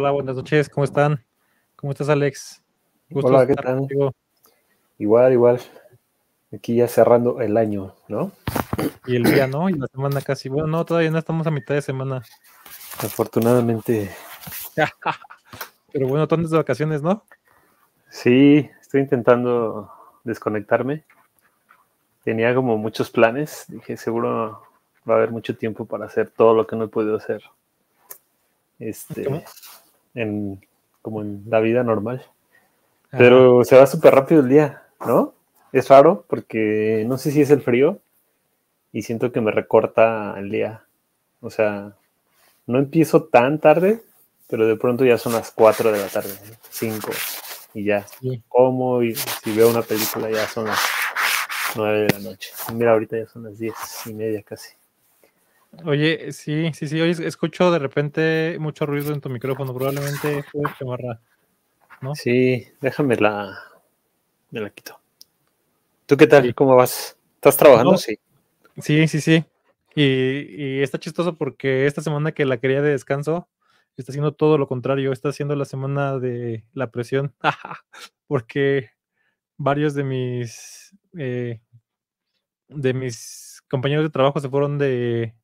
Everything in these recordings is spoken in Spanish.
Hola, buenas noches, ¿cómo están? ¿Cómo estás, Alex? hola, ¿qué tal? Igual, igual. Aquí ya cerrando el año, ¿no? Y el día, ¿no? Y la semana casi. Bueno, no, todavía no estamos a mitad de semana. Afortunadamente. Pero bueno, tú andas de vacaciones, ¿no? Sí, estoy intentando desconectarme. Tenía como muchos planes. Dije, seguro va a haber mucho tiempo para hacer todo lo que no he podido hacer. Este, en, como en la vida normal. Pero se va súper rápido el día, ¿no? Es raro porque no sé si es el frío y siento que me recorta el día. O sea, no empiezo tan tarde, pero de pronto ya son las 4 de la tarde, 5 y ya como y si veo una película ya son las 9 de la noche. mira, ahorita ya son las 10 y media casi. Oye, sí, sí, sí, oye, escucho de repente mucho ruido en tu micrófono, probablemente fue chamarra, ¿no? Sí, déjame la, me la quito. ¿Tú qué tal? ¿Cómo vas? ¿Estás trabajando? sí. Sí, sí, sí. Y, y, está chistoso porque esta semana que la quería de descanso, está haciendo todo lo contrario, está haciendo la semana de la presión, porque varios de mis eh, de mis compañeros de trabajo se fueron de,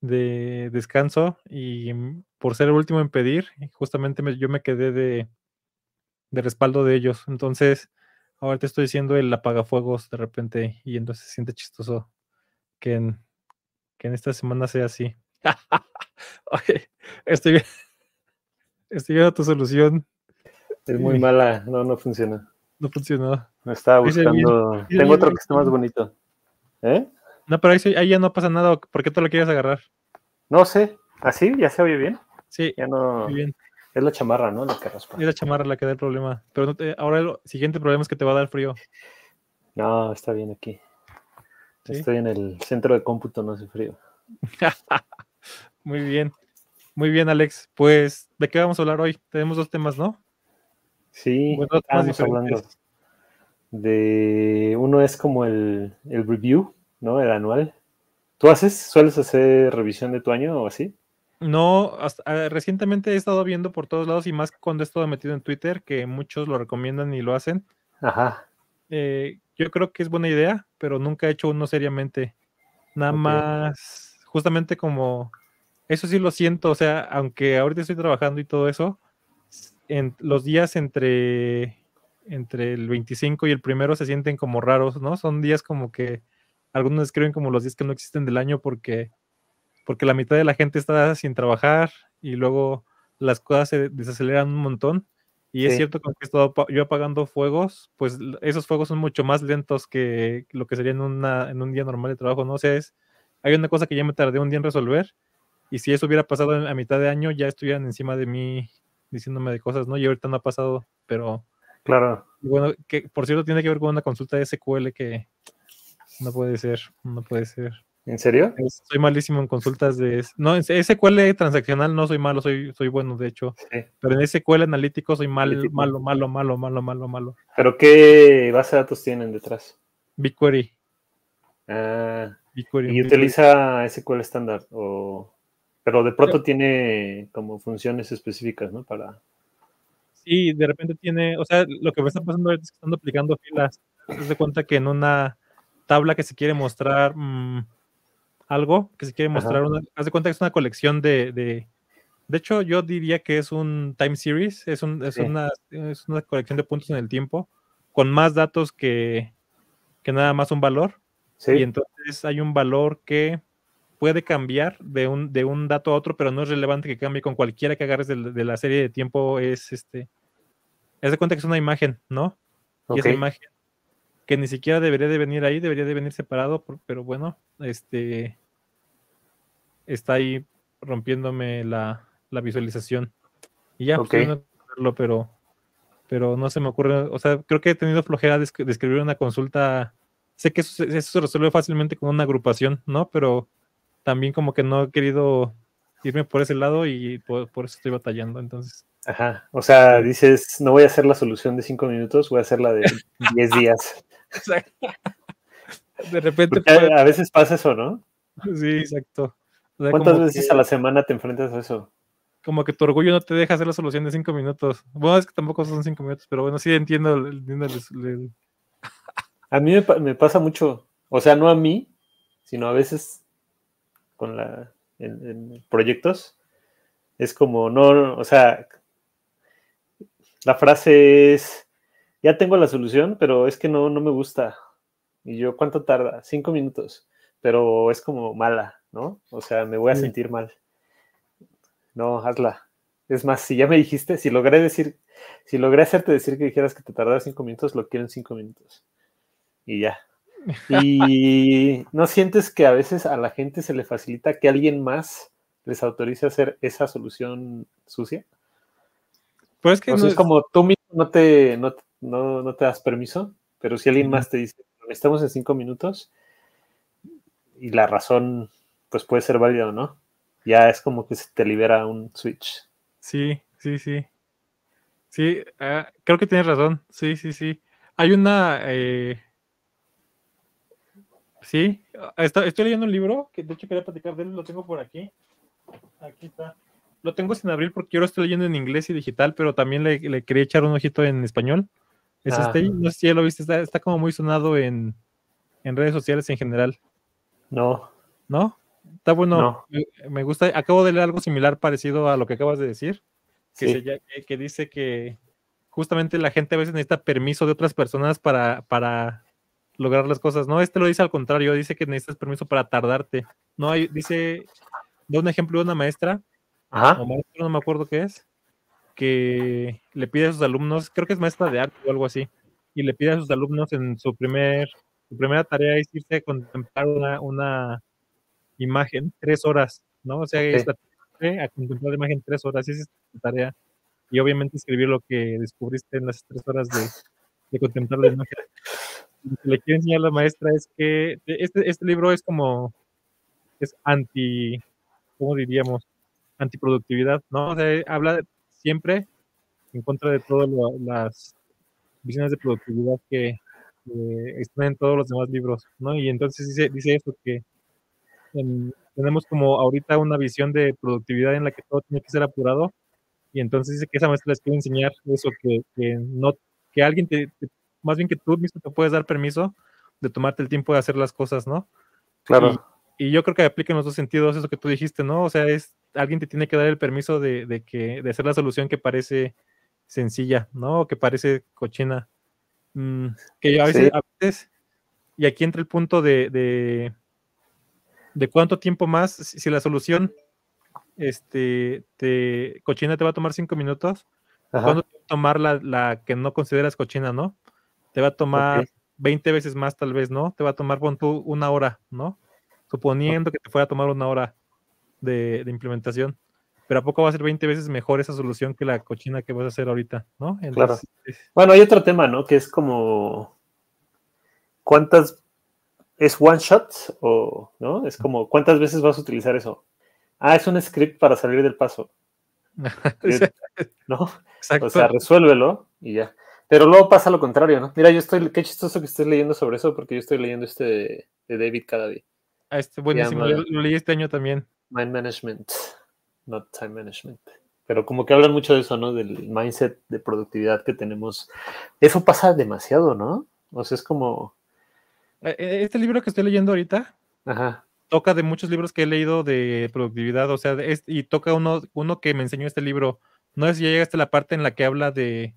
de descanso y mm, por ser el último en pedir, justamente yo me quedé de, de respaldo de ellos. Entonces, ahora te estoy diciendo el apagafuegos de repente y entonces se siente chistoso que en, que en esta semana sea así. estoy, estoy viendo tu solución. Es muy mala, no, no funciona. No funcionó. Me estaba buscando. Tengo otro que está más bonito. ¿Eh? No, pero ahí, ya no pasa nada. ¿Por qué te lo quieres agarrar? No sé. ¿Así? ¿Ya se oye bien? Sí. Ya no. bien. Es la chamarra, ¿no? La que raspa. Es la chamarra la que da el problema. Pero ahora el siguiente problema es que te va a dar frío. No, está bien aquí. Estoy en el centro de cómputo, no hace frío. Muy bien. Muy bien, Alex. Pues, ¿de qué vamos a hablar hoy? Tenemos dos temas, ¿no? Sí, estamos hablando de uno es como el, el, review, ¿no? El anual. ¿Tú haces, sueles hacer revisión de tu año o así? No, hasta, ah, recientemente he estado viendo por todos lados y más cuando he estado metido en Twitter, que muchos lo recomiendan y lo hacen. Ajá. Eh, yo creo que es buena idea, pero nunca he hecho uno seriamente. Nada más, justamente como, eso sí lo siento, o sea, aunque ahorita estoy trabajando y todo eso, en los días entre entre el 25 y el primero se sienten como raros, ¿no? Son días como que algunos escriben como los días que no existen del año porque, porque la mitad de la gente está sin trabajar y luego las cosas se desaceleran un montón. Y es cierto que he estado yo apagando fuegos, pues esos fuegos son mucho más lentos que lo que sería en, una, en un día normal de trabajo, ¿no? O sea, es, hay una cosa que ya me tardé un día en resolver y si eso hubiera pasado a mitad de año ya estuvieran encima de mí diciéndome de cosas, ¿no? Y ahorita no ha pasado, pero Claro. Bueno, que por cierto tiene que ver con una consulta de SQL que no puede ser, no puede ser. ¿En serio? Soy malísimo en consultas de... No, en SQL transaccional no soy malo, soy, soy bueno, de hecho. Pero en SQL analítico soy mal, malo, malo, malo, malo, malo, malo. ¿Pero qué base de datos tienen detrás? BigQuery. Ah, BigQuery, ¿Y utiliza SQL estándar? O... Pero de pronto tiene como funciones específicas, ¿no? Para... Sí, de repente tiene, o sea, lo que me está pasando es que están aplicando filas. Te das cuenta que en una tabla que se quiere mostrar mm, algo, que se quiere mostrar una, haz de cuenta que es una colección de, de, de hecho, yo diría que es un time series, es, un, es, una, es una colección de puntos en el tiempo, con más datos que, que nada más un valor. Sí. Y entonces hay un valor que puede cambiar de un, de un dato a otro, pero no es relevante que cambie con cualquiera que agarres de, la serie de tiempo. Es este. Es de cuenta que es una imagen, ¿no? Y esa imagen que ni siquiera debería de venir ahí, debería de venir separado, pero bueno, este está ahí rompiéndome la, visualización. Y ya, pues, verlo, pero, pero no se me ocurre, o sea, creo que he tenido flojera de, escribir una consulta. Sé que eso, eso, se resuelve fácilmente con una agrupación, ¿no? Pero también como que no he querido irme por ese lado y por, eso estoy batallando, entonces. Ajá, o sea, dices, no voy a hacer la solución de cinco minutos, voy a hacer la de diez días. de repente... A veces pasa eso, ¿no? Sí, exacto. ¿Cuántas veces a la semana te enfrentas a eso? como que tu orgullo no te deja hacer la solución de cinco minutos. Bueno, es que tampoco son cinco minutos, pero bueno, sí entiendo. A mí me, pasa mucho, o sea, no a mí, sino a veces con la, en, proyectos, es como, no, o sea, la frase es, ya tengo la solución, pero es que no, no me gusta. Y yo, ¿cuánto tarda? Cinco minutos, pero es como mala, ¿no? O sea, me voy a sentir mal. No, hazla. Es más, si ya me dijiste, si logré decir, si logré hacerte decir que dijeras que te tardaba cinco minutos, lo quiero en cinco minutos. Y ya. Y no sientes que a veces a la gente se le facilita que alguien más les autorice a hacer esa solución sucia. Pues es que no es... como tú mismo no te, no, no, te das permiso, pero si alguien más te dice, estamos en cinco minutos, y la razón, pues puede ser válida o no, ya es como que se te libera un switch. Sí, sí, sí. Sí, ah, creo que tienes razón. Sí, sí, sí. Hay una. Eh... Sí, estoy leyendo un libro que de hecho quería platicar de él, lo tengo por aquí. Aquí está. Lo tengo sin abrir porque yo lo estoy leyendo en inglés y digital, pero también le, quería echar un ojito en español. Es este, ah. no sé si ya lo viste, está, está como muy sonado en, en redes sociales en general. No. ¿No? Está bueno, me, gusta. Acabo de leer algo similar parecido a lo que acabas de decir, que, que, dice que justamente la gente a veces necesita permiso de otras personas para, para lograr las cosas. No, este lo dice al contrario, dice que necesitas permiso para tardarte. No hay, dice, da un ejemplo de una maestra, Ajá. no me acuerdo qué es, que le pide a sus alumnos, creo que es maestra de arte o algo así, y le pide a sus alumnos en su primer, su primera tarea es irse a contemplar una, una imagen tres horas, ¿no? O sea, a contemplar la imagen tres horas, esa es tu tarea. Y obviamente escribir lo que descubriste en las tres horas de, de contemplar la imagen. Lo que le quiero enseñar a la maestra es que este, este libro es como, es anti, ¿cómo diríamos? Antiproductividad, ¿no? O sea, habla siempre en contra de todas las visiones de productividad que, están en todos los demás libros, ¿no? Y entonces dice, dice eso, que tenemos como ahorita una visión de productividad en la que todo tiene que ser apurado y entonces dice que esa maestra les quiere enseñar eso, que, que no, que alguien te, más bien que tú mismo te puedes dar permiso de tomarte el tiempo de hacer las cosas, ¿no? Claro. Y, yo creo que aplica en los dos sentidos eso que tú dijiste, ¿no? O sea, es alguien te tiene que dar el permiso de, de que, de hacer la solución que parece sencilla, ¿no? O que parece cochina. Mm, que a veces, a veces, y aquí entra el punto de de cuánto tiempo más, si, la solución este, te, cochina te va a tomar cinco minutos, ¿cuándo te va a tomar la, que no consideras cochina, no? Te va a tomar 20 veces más, tal vez, ¿no? Te va a tomar, pon tú, una hora, ¿no? Suponiendo que te fuera a tomar una hora de, implementación. Pero ¿a poco va a ser 20 veces mejor esa solución que la cochina que vas a hacer ahorita, ¿no? claro. Bueno, hay otro tema, ¿no? Que es como cuántas ¿Es one shot o no? Es como, ¿cuántas veces vas a utilizar eso? Ah, es un script para salir del paso. ¿No? Exacto. O sea, resuélvelo y ya. Pero luego pasa lo contrario, ¿no? Mira, yo estoy, qué chistoso que estés leyendo sobre eso, porque yo estoy leyendo este de, David Cadavid. Ah, este buenísimo, lo, leí este año también. Mind Management, not Time Management. Pero como que hablan mucho de eso, ¿no? Del mindset de productividad que tenemos. Eso pasa demasiado, ¿no? O sea, es como, eh, eh, este libro que estoy leyendo ahorita toca de muchos libros que he leído de productividad, o sea, y toca uno, uno que me enseñó este libro. No sé si ya llegaste a la parte en la que habla de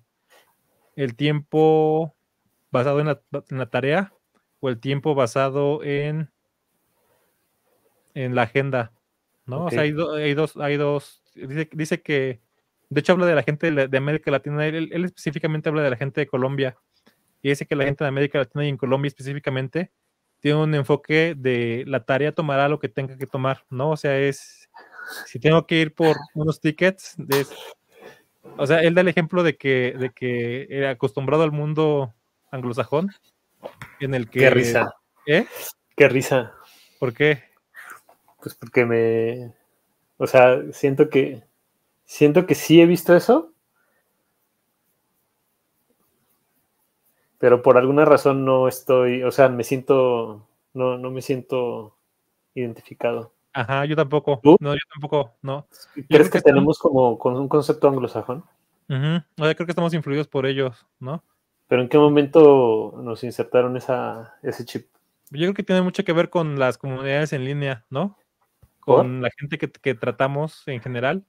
el tiempo basado en la, tarea o el tiempo basado en, en la agenda, ¿no? O sea, hay, dos, hay dos, dice, que, de hecho habla de la gente de, América Latina, él, específicamente habla de la gente de Colombia, y dice que la gente de América Latina y en Colombia específicamente tiene un enfoque de la tarea tomará lo que tenga que tomar, ¿no? O sea, es, si tengo que ir por unos tickets, o sea, él da el ejemplo de que, de que era acostumbrado al mundo anglosajón, en el que... Qué risa. ¿Eh? Qué risa. ¿Por qué? Pues porque me... O sea, siento que... Siento que sí he visto eso, pero por alguna razón no estoy, o sea, me siento, no, no me siento identificado. Ajá, yo tampoco. ¿Tú? No, yo tampoco, no. ¿Crees que, que tenemos como con un concepto anglosajón? Ujú. O sea, creo que estamos influidos por ellos, ¿no? ¿Pero en qué momento nos insertaron esa, ese chip? Yo creo que tiene mucho que ver con las comunidades en línea, ¿no? ¿Por? Con la gente que, que tratamos en general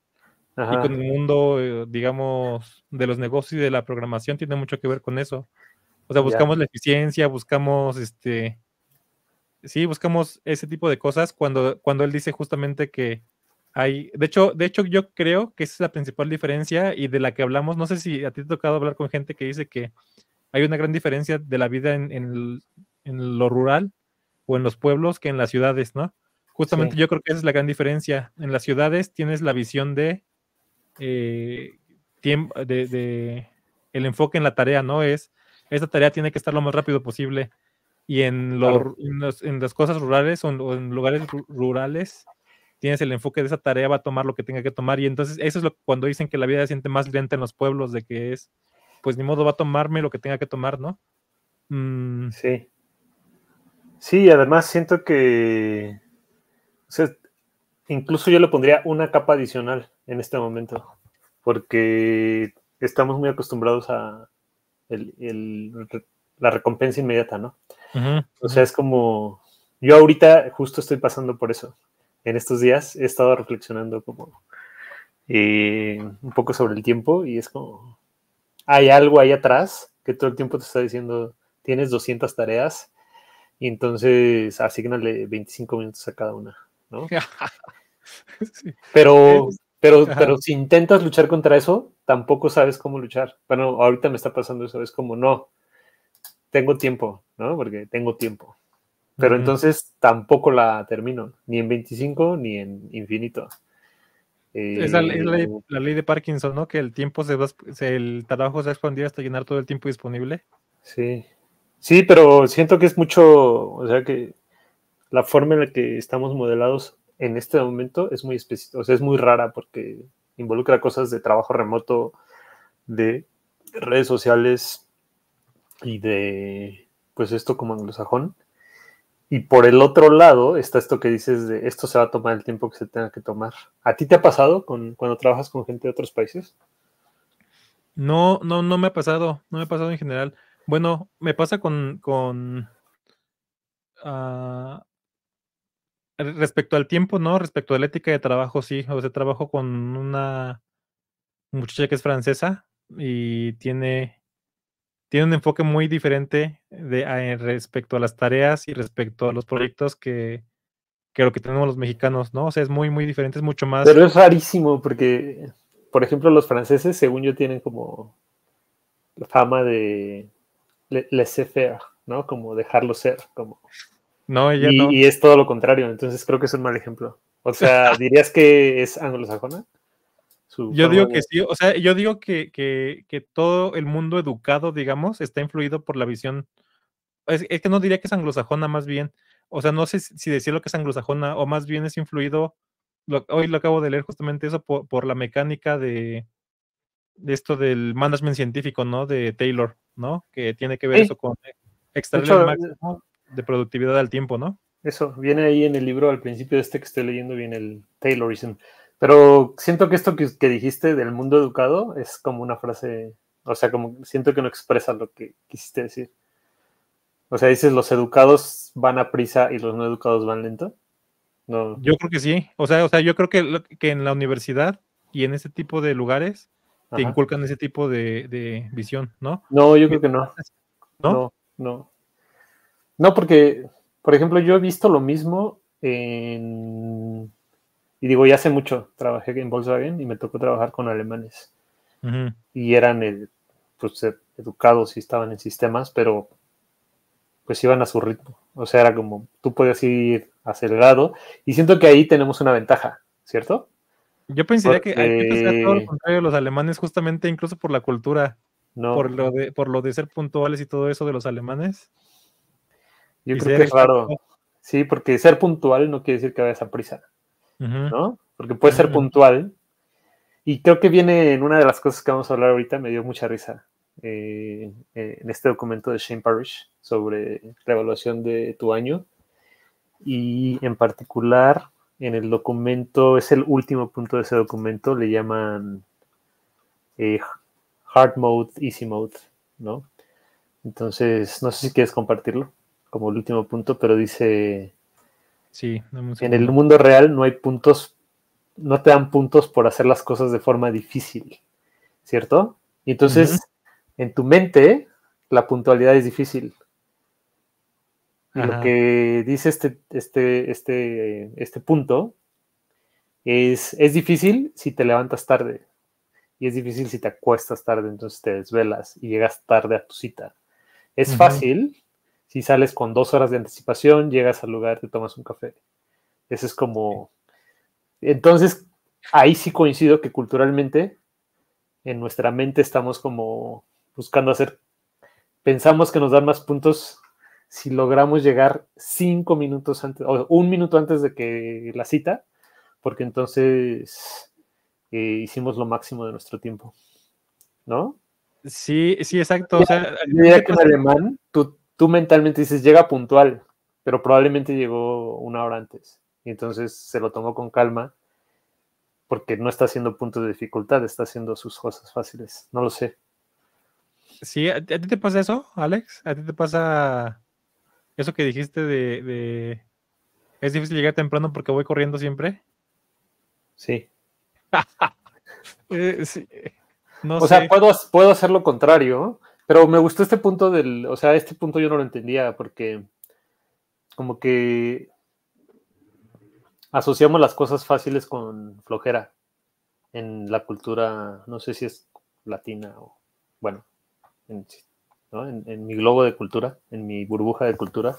y con el mundo, eh, digamos, de los negocios y de la programación tiene mucho que ver con eso. O sea, Ya. buscamos la eficiencia, buscamos este. Sí, buscamos ese tipo de cosas cuando, cuando él dice justamente que hay. De hecho, de hecho, yo creo que esa es la principal diferencia y de la que hablamos. No sé si a ti te ha tocado hablar con gente que dice que hay una gran diferencia de la vida en, en lo rural o en los pueblos que en las ciudades, ¿no? Justamente Sí. yo creo que esa es la gran diferencia. En las ciudades tienes la visión de, eh, de, de- el enfoque en la tarea, ¿no? Es, esta tarea tiene que estar lo más rápido posible. Y en, lo Claro. ru- en, los- en las cosas rurales o en, o en lugares ru- rurales, tienes el enfoque de esa tarea, va a tomar lo que tenga que tomar. Y entonces eso es lo cuando dicen que la vida se siente más lenta en los pueblos, de que es, pues ni modo, va a tomarme lo que tenga que tomar, ¿no? Mm, sí. Sí, además siento que. Incluso yo le pondría una capa adicional en este momento. Porque estamos muy acostumbrados a el- el- la recompensa inmediata, ¿no? O sea, es como. Yo ahorita justo estoy pasando por eso. En estos días he estado reflexionando como eh, un poco sobre el tiempo y es como. Hay algo ahí atrás que todo el tiempo te está diciendo, tienes 200 tareas y entonces asignale 25 minutos a cada una, ¿no? sí. Pero, pero, Ajá. pero si intentas luchar contra eso, tampoco sabes cómo luchar. Bueno, ahorita me está pasando eso, es como, no, tengo tiempo, ¿no? Porque tengo tiempo. Pero entonces tampoco la termino, ni en 25 ni en infinito. Es la, es la ley, Eh, la ley de Parkinson, ¿no? Que el tiempo se va, se- el trabajo se va a expandir hasta llenar todo el tiempo disponible. Sí. Sí, pero siento que es mucho, o sea que la forma en la que estamos modelados en este momento es muy específica, o sea, es muy rara porque involucra cosas de trabajo remoto, de redes sociales y de, pues esto como anglosajón. Y por el otro lado está esto que dices de esto se va a tomar el tiempo que se tenga que tomar. ¿A ti te ha pasado con, cuando trabajas con gente de otros países? No, no, no me ha pasado, no me ha pasado en general. Bueno, me pasa con, con ah, respecto al tiempo, ¿no? Respecto a la ética de trabajo, sí. O sea, trabajo con una muchacha que es francesa y tiene, tiene un enfoque muy diferente de, respecto a las tareas y respecto a los proyectos que, que lo que tenemos los mexicanos, ¿no? O sea, es muy, muy diferente, es mucho más. Pero es rarísimo porque, por ejemplo, los franceses, según yo, tienen como la fama de le- laissez-faire, ¿no? Como dejarlo ser, como... no, ella Y, no. y es todo lo contrario, entonces creo que es un mal ejemplo. O sea, ¿dirías que es anglosajona? Su Yo digo de- que sí, o sea, yo digo que, que, que todo el mundo educado, digamos, está influido por la visión. Es, es que no diría que es anglosajona, más bien. O sea, no sé si decir lo que es anglosajona, o más bien es influido. lo- hoy lo acabo de leer justamente eso por, por la mecánica de, de esto del management científico, ¿no? De Taylor, ¿no? Que tiene que ver eso con extraer hecho, el máximo de productividad al tiempo, ¿no? Eso, viene ahí en el libro, al principio de este que estoy leyendo, viene el Taylorism. Pero siento que esto que, que dijiste del mundo educado es como una frase, o sea, como siento que no expresa lo que quisiste decir. O sea, dices, los educados van a prisa y los no educados van lento. No, Yo creo que sí. O sea, o sea, yo creo que, que en la universidad y en ese tipo de lugares te inculcan ese tipo de, de visión, ¿no? no, yo creo que no. ¿No? No, no. No, porque, por ejemplo, yo he visto lo mismo en... Y digo, ya hace mucho trabajé en Volkswagen y me tocó trabajar con alemanes. Y eran pues, eh, educados y estaban en sistemas, pero pues iban a su ritmo. O sea, era como tú podías ir acelerado y siento que ahí tenemos una ventaja, ¿cierto? Yo pensaría que, ay, yo pensaría todo lo contrario de los alemanes, justamente incluso por la cultura, No, por lo de, por lo de ser puntuales y todo eso de los alemanes. Yo y creo que es raro. Sí, porque ser puntual no quiere decir que vayas a prisa. ¿no? Porque puedes ser puntual y creo que viene en una de las cosas que vamos a hablar ahorita, me dio mucha risa. eh, eh, en este documento de Shane Parrish sobre la evaluación de tu año y en particular en el documento, es el último punto de ese documento, le llaman eh, hard mode, easy mode, ¿no? Entonces, no sé si quieres compartirlo como el último punto, pero dice, sí, en el mundo real no hay puntos, no te dan puntos por hacer las cosas de forma difícil, ¿cierto? Y entonces, en tu mente, la puntualidad es difícil. Y lo que dice este, este, este, este punto es, es difícil si te levantas tarde y es difícil si te acuestas tarde, entonces te desvelas y llegas tarde a tu cita. Es fácil si sales con dos horas de anticipación, llegas al lugar, te tomas un café. Eso es como... Entonces, ahí sí coincido que culturalmente en nuestra mente estamos como buscando hacer, pensamos que nos dan más puntos si logramos llegar cinco minutos antes, o un minuto antes de que la cita, porque entonces eh, hicimos lo máximo de nuestro tiempo, ¿no? Sí, sí, exacto. O sea, que en alemán tú, tú mentalmente dices llega puntual, pero probablemente llegó una hora antes. Y entonces se lo tomó con calma porque no está haciendo puntos de dificultad, está haciendo sus cosas fáciles. No lo sé. Sí, ¿a, ti te pasa eso, Alex? ¿A ti te pasa eso que dijiste de, es difícil llegar temprano porque voy corriendo siempre? Sí. Eh, o sea, puedo, puedo hacer lo contrario, pero me gustó este punto del, o sea, este punto yo no lo entendía porque como que asociamos las cosas fáciles con flojera en la cultura, no sé si es latina o, bueno, en, mi globo de cultura, en mi burbuja de cultura,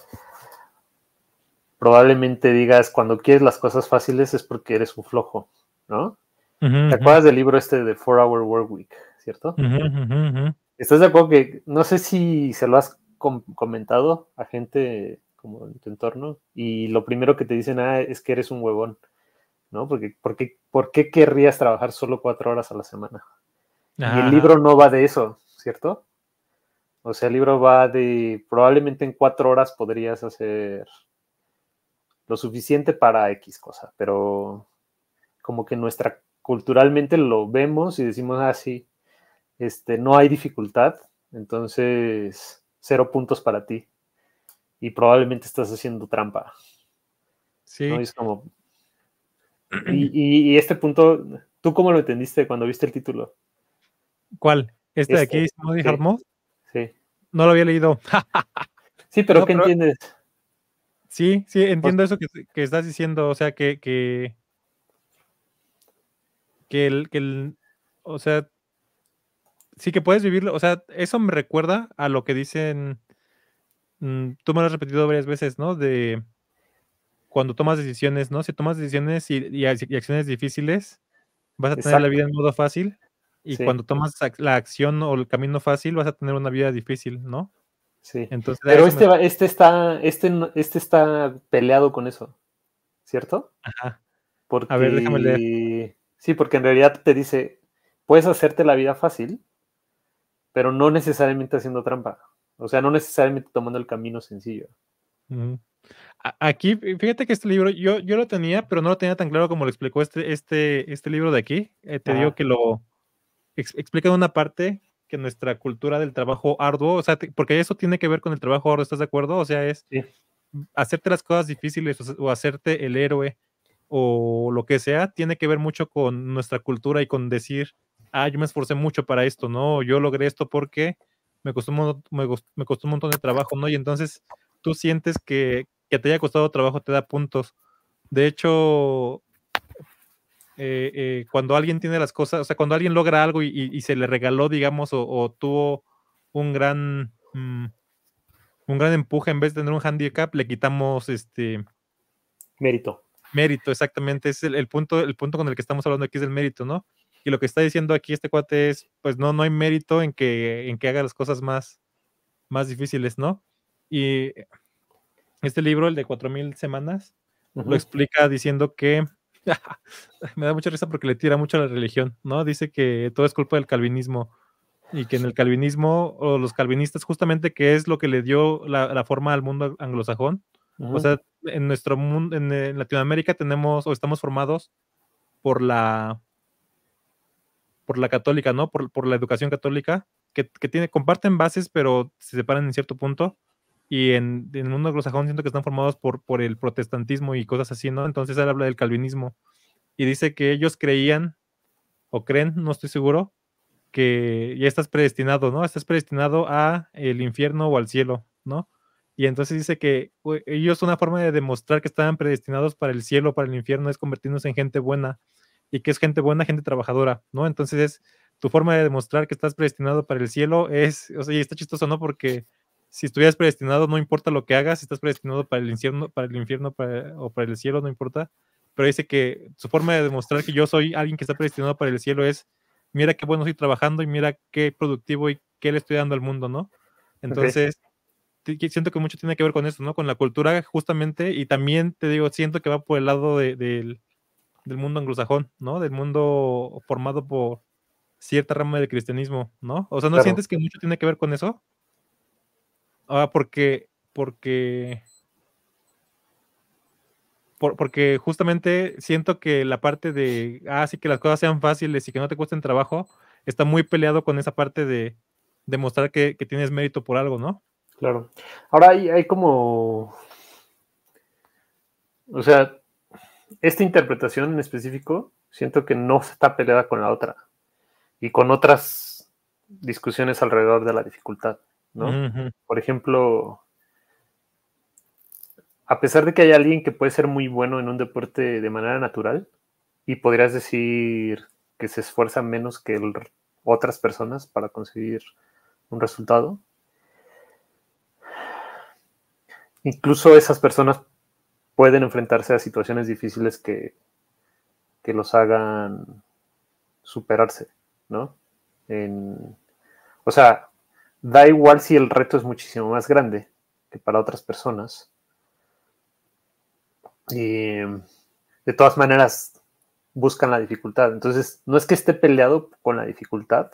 probablemente digas, cuando quieres las cosas fáciles es porque eres un flojo, ¿no? ¿Te acuerdas del libro este de Four Hour Work Week, cierto? ¿Estás de acuerdo que, no sé si se lo has comentado a gente como en tu entorno, y lo primero que te dicen ah, es que eres un huevón, ¿no? Porque, porque, ¿por qué querrías trabajar solo cuatro horas a la semana? Y el libro no va de eso, ¿cierto? O sea, el libro va de, probablemente en cuatro horas podrías hacer lo suficiente para X cosa, pero como que nuestra, culturalmente lo vemos y decimos, ah, sí, este, no hay dificultad, entonces cero puntos para ti y probablemente estás haciendo trampa. Sí. Es como... Y, este punto, ¿tú cómo lo entendiste cuando viste el título? ¿Cuál? ¿Este, de aquí, este, sí. Sí. No lo había leído. sí, pero ¿qué entiendes? Sí, sí, entiendo eso que, estás diciendo, o sea, que, que, que, el, que el, o sea, sí que puedes vivirlo, o sea, eso me recuerda a lo que dicen Mm, tú me lo has repetido varias veces, ¿no? De cuando tomas decisiones, ¿no? Si tomas decisiones y, acciones difíciles, vas a tener la vida en modo fácil. Y cuando tomas la acción o el camino fácil, vas a tener una vida difícil, ¿no? Sí. Entonces, Pero este, este, está, este, este está peleado con eso, ¿cierto? Ajá. Porque, a ver, déjame leer. Sí, porque en realidad te dice, puedes hacerte la vida fácil, pero no necesariamente haciendo trampa. O sea, no necesariamente tomando el camino sencillo. Aquí, fíjate que este libro, yo, yo lo tenía, pero no lo tenía tan claro como lo explicó este, este, este libro de aquí. Eh, te digo que lo explica en una parte que nuestra cultura del trabajo arduo, o sea, porque eso tiene que ver con el trabajo arduo, ¿estás de acuerdo? O sea, es hacerte las cosas difíciles o, hacerte el héroe o lo que sea, tiene que ver mucho con nuestra cultura y con decir, ah, yo me esforcé mucho para esto, ¿no? Yo logré esto porque me costó, me, me costó un montón de trabajo, ¿no? Y entonces tú sientes que, que te haya costado trabajo te da puntos. De hecho, eh, eh, cuando alguien tiene las cosas, o sea, cuando alguien logra algo y, se le regaló, digamos, o, tuvo un gran, mm, un gran empuje, en vez de tener un handicap, le quitamos este mérito. Mérito, exactamente. Es el, punto, el punto con el que estamos hablando aquí es el mérito, ¿no? Y lo que está diciendo aquí este cuate es, pues no, no hay mérito en que, en que haga las cosas más, más difíciles, ¿no? Y este libro, el de 4000 semanas, lo explica diciendo que me da mucha risa porque le tira mucho a la religión, ¿no? Dice que todo es culpa del calvinismo y que en el calvinismo, o los calvinistas, justamente que es lo que le dio la, forma al mundo anglosajón, o sea, en nuestro mundo, en, Latinoamérica tenemos o estamos formados por la por la católica, ¿no? Por, la educación católica, que, tiene, comparten bases, pero se separan en cierto punto. Y en, en el mundo anglosajón siento que están formados por, por el protestantismo y cosas así, ¿no? Entonces él habla del calvinismo y dice que ellos creían o creen, no estoy seguro, que ya estás predestinado, ¿no? Estás predestinado a el infierno o al cielo, ¿no? Y entonces dice que ellos una forma de demostrar que estaban predestinados para el cielo, para el infierno, es convertirnos en gente buena. Y que es gente buena, gente trabajadora, ¿no? Entonces es tu forma de demostrar que estás predestinado para el cielo es, o sea, y está chistoso, ¿no? Porque si estuvieras predestinado, no importa lo que hagas, si estás predestinado para el infierno, para el infierno o para el cielo, no importa. Pero dice que su forma de demostrar que yo soy alguien que está predestinado para el cielo es, mira qué bueno estoy trabajando y mira qué productivo y qué le estoy dando al mundo, ¿no? Entonces, siento que mucho tiene que ver con eso, ¿no? Con la cultura justamente y también te digo, siento que va por el lado del mundo anglosajón, ¿no? Del mundo formado por cierta rama del cristianismo, ¿no? O sea, ¿no sientes que mucho tiene que ver con eso? Ah, porque, porque, porque justamente siento que la parte de, ah, sí, que las cosas sean fáciles y que no te cuesten trabajo, está muy peleado con esa parte de demostrar que, que tienes mérito por algo, ¿no? Claro. Ahora hay, hay como. O sea, esta interpretación en específico siento que no está peleada con la otra y con otras discusiones alrededor de la dificultad, ¿no? Por ejemplo, a pesar de que hay alguien que puede ser muy bueno en un deporte de manera natural y podrías decir que se esfuerza menos que otras personas para conseguir un resultado, incluso esas personas pueden enfrentarse a situaciones difíciles que, que los hagan superarse, ¿no? o sea, da igual si el reto es muchísimo más grande que para otras personas. Y de todas maneras buscan la dificultad. Entonces, no es que esté peleado con la dificultad,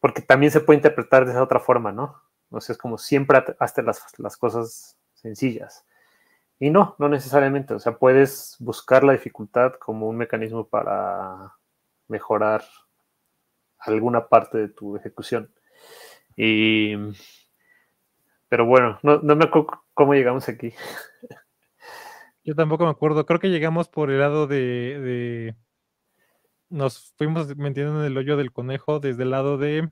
porque también se puede interpretar de esa otra forma, ¿no? O sea, es como siempre hazte las, las cosas sencillas. Y no, no necesariamente. O sea, puedes buscar la dificultad como un mecanismo para mejorar alguna parte de tu ejecución. Y, pero bueno, no, me acuerdo cómo llegamos aquí. Yo tampoco me acuerdo. Creo que llegamos por el lado de, de... Nos fuimos metiendo en el hoyo del conejo desde el lado de...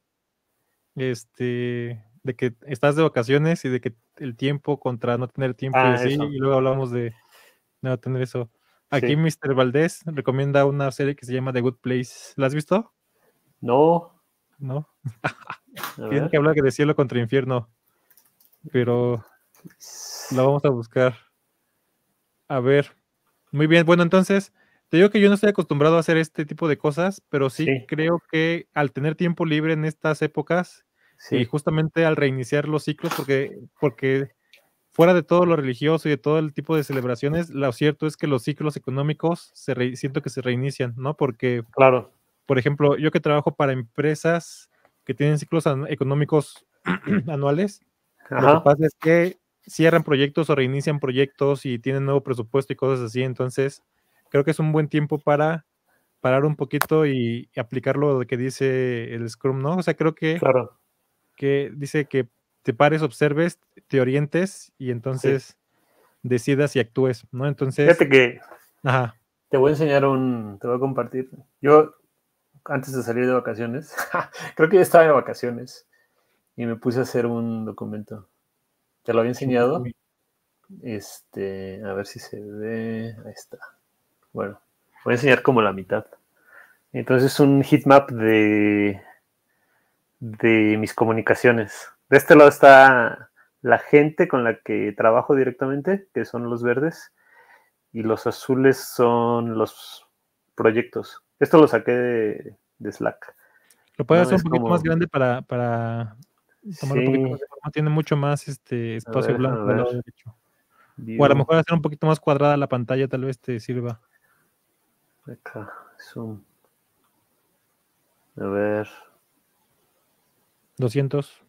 Este de que estás de vacaciones y de que el tiempo contra no tener tiempo y ah, así, y luego hablamos de no tener eso. Aquí Mr. Valdés recomienda una serie que se llama The Good Place. ¿La has visto? No. No. Tiene que hablar de cielo contra infierno. Pero la vamos a buscar. A ver. Muy bien, bueno, entonces, te digo que yo no estoy acostumbrado a hacer este tipo de cosas, pero sí. creo que al tener tiempo libre en estas épocas, y justamente al reiniciar los ciclos, porque, porque fuera de todo lo religioso y de todo el tipo de celebraciones, lo cierto es que los ciclos económicos se siento que se reinician, ¿no? Porque, claro. por ejemplo, yo que trabajo para empresas que tienen ciclos económicos anuales, lo que pasa es que cierran proyectos o reinician proyectos y tienen nuevo presupuesto y cosas así, entonces creo que es un buen tiempo para parar un poquito y, y aplicar lo que dice el Scrum, ¿no? O sea, creo que claro que dice que te pares, observes, te orientes y entonces decidas y actúes, ¿no? Entonces. Fíjate que. Te voy a enseñar un. Te voy a compartir. Yo, antes de salir de vacaciones, creo que ya estaba de vacaciones y me puse a hacer un documento. Te lo había enseñado. Este, a ver si se ve. Ahí está. Bueno, voy a enseñar como la mitad. Entonces, un heatmap de de mis comunicaciones. De este lado está la gente con la que trabajo directamente, que son los verdes, y los azules son los proyectos. Esto lo saqué de, Slack. Lo puedes hacer un poquito más grande para, para tomar un poquito más de forma. Tiene mucho más este espacio blanco lado derecho. O a lo mejor hacer un poquito más cuadrada la pantalla, tal vez te sirva. Acá, zoom. A ver. 200.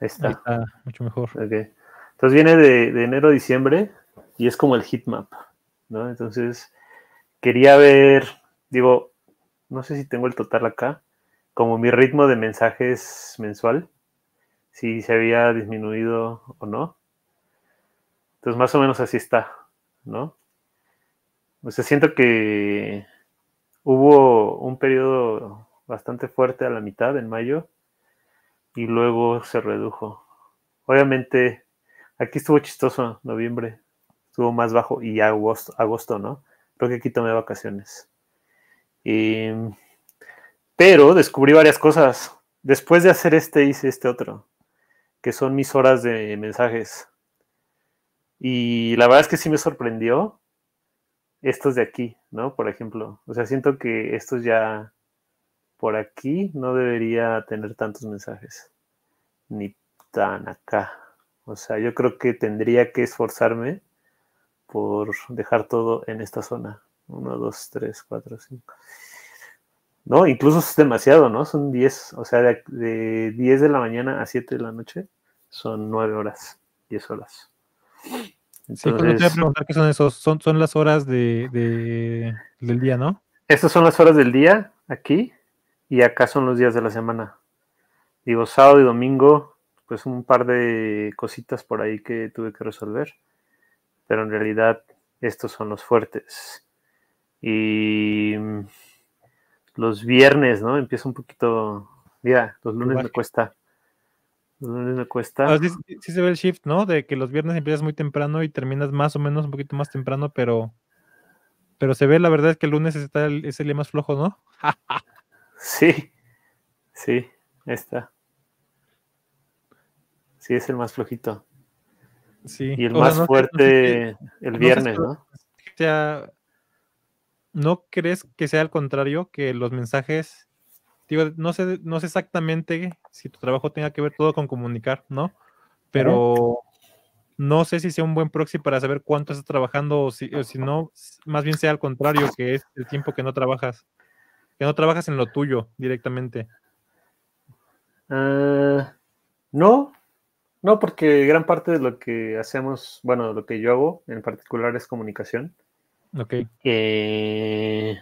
Ahí está. mucho mejor. Okay. Entonces viene de, de enero a diciembre y es como el heat map, ¿no? Entonces quería ver, digo, no sé si tengo el total acá, como mi ritmo de mensajes mensual, si se había disminuido o no. Entonces más o menos así está, ¿no? O sea, siento que hubo un periodo bastante fuerte a la mitad, en mayo, y luego se redujo. Obviamente, aquí estuvo chistoso, noviembre, estuvo más bajo y agosto, agosto ¿no? Creo que aquí tomé vacaciones. pero descubrí varias cosas. Después de hacer este, hice este otro, que son mis horas de mensajes. Y la verdad es que sí me sorprendió estos de aquí, ¿no? Por ejemplo. O sea, siento que estos ya por aquí no debería tener tantos mensajes. Ni tan acá. O sea, yo creo que tendría que esforzarme por dejar todo en esta zona. 1, 2, 3, 4, 5. No, incluso es demasiado, ¿no? Son 10, o sea, de, de 10 de la mañana a 7 de la noche son 9 horas, 10 horas. Entonces, sí, te voy a preguntar qué son esos. Son, son las horas de, de, del día, ¿no? Estas son las horas del día aquí y acá son los días de la semana. Digo, sábado y domingo, pues un par de cositas por ahí que tuve que resolver pero en realidad estos son los fuertes. Y los viernes, ¿no? Empieza un poquito, mira, los lunes me cuesta. Los lunes me cuesta. Ah, sí, se ve el shift, ¿no? De que los viernes empiezas muy temprano y terminas más o menos un poquito más temprano, pero pero se ve, la verdad es que el lunes está el, es el día más flojo, ¿no? sí, sí, está. Sí, es el más flojito. Y el más fuerte el viernes, ¿no? ¿No crees que sea al contrario, que los mensajes, digo, no sé, no sé exactamente si tu trabajo tenga que ver todo con comunicar, ¿no? Pero no sé si sea un buen proxy para saber cuánto estás trabajando o si, si no, más bien sea al contrario, que es el tiempo que no trabajas, que no trabajas en lo tuyo directamente. Ah, no, no, porque gran parte de lo que hacemos, bueno, lo que yo hago en particular es comunicación. Ok. Eh,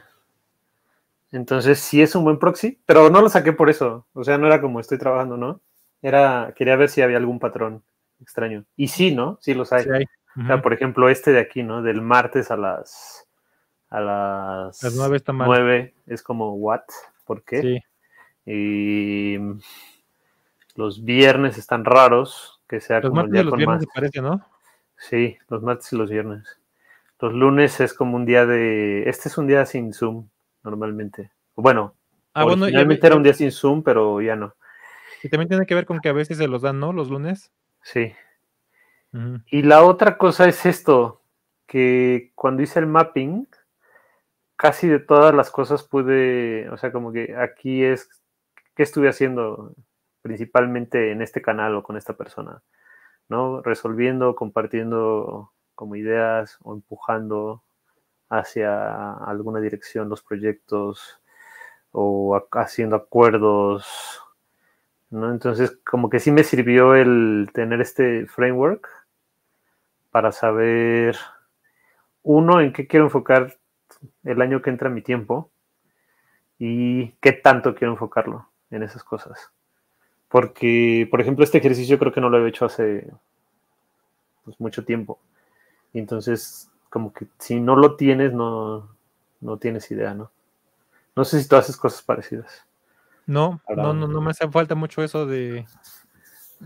entonces sí es un buen proxy, pero no lo saqué por eso. O sea, no era como estoy trabajando, ¿no? Era, quería ver si había algún patrón extraño. Y sí, ¿no? Sí los hay. O sea, por ejemplo, este de aquí, ¿no? Del martes a las a las, las nueve está mal. Nueve es como what, ¿por qué? Sí. Y los viernes están raros, que sea los martes y los viernes parece, ¿no? Sí, los martes y los viernes. Los lunes es como un día de. Este es un día sin Zoom, normalmente. Bueno, ah, originalmente era un día sin Zoom, pero ya no. Y también tiene que ver con que a veces se los dan, ¿no? Los lunes. Sí. Y la otra cosa es esto, que cuando hice el mapping, casi de todas las cosas pude, o sea, como que aquí es, ¿qué estuve haciendo? principalmente en este canal o con esta persona, ¿no? Resolviendo, compartiendo como ideas o empujando hacia alguna dirección los proyectos o haciendo acuerdos, ¿no? Entonces, como que sí me sirvió el tener este framework para saber, uno, en qué quiero enfocar el año que entra mi tiempo y qué tanto quiero enfocarlo en esas cosas. Porque, por ejemplo, este ejercicio creo que no lo he hecho hace pues, mucho tiempo. Entonces, como que si no lo tienes, no, no tienes idea, ¿no? No sé si tú haces cosas parecidas. No, no, no, no me hace falta mucho eso de.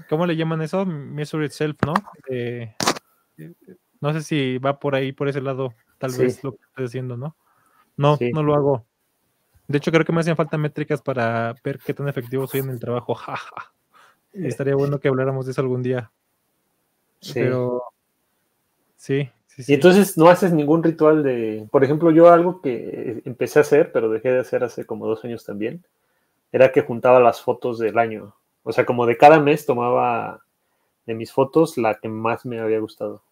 ¿Cómo le llaman eso? Measure itself, ¿no? no sé si va por ahí, por ese lado, tal vez lo que estoy haciendo, ¿no? No, no lo hago. De hecho, creo que me hacen falta métricas para ver qué tan efectivo soy en el trabajo. Estaría bueno que habláramos de eso algún día. Sí. Pero sí, sí, Y entonces no haces ningún ritual de, por ejemplo, yo algo que empecé a hacer, pero dejé de hacer hace como dos años también, era que juntaba las fotos del año. O sea, como de cada mes tomaba de mis fotos la que más me había gustado.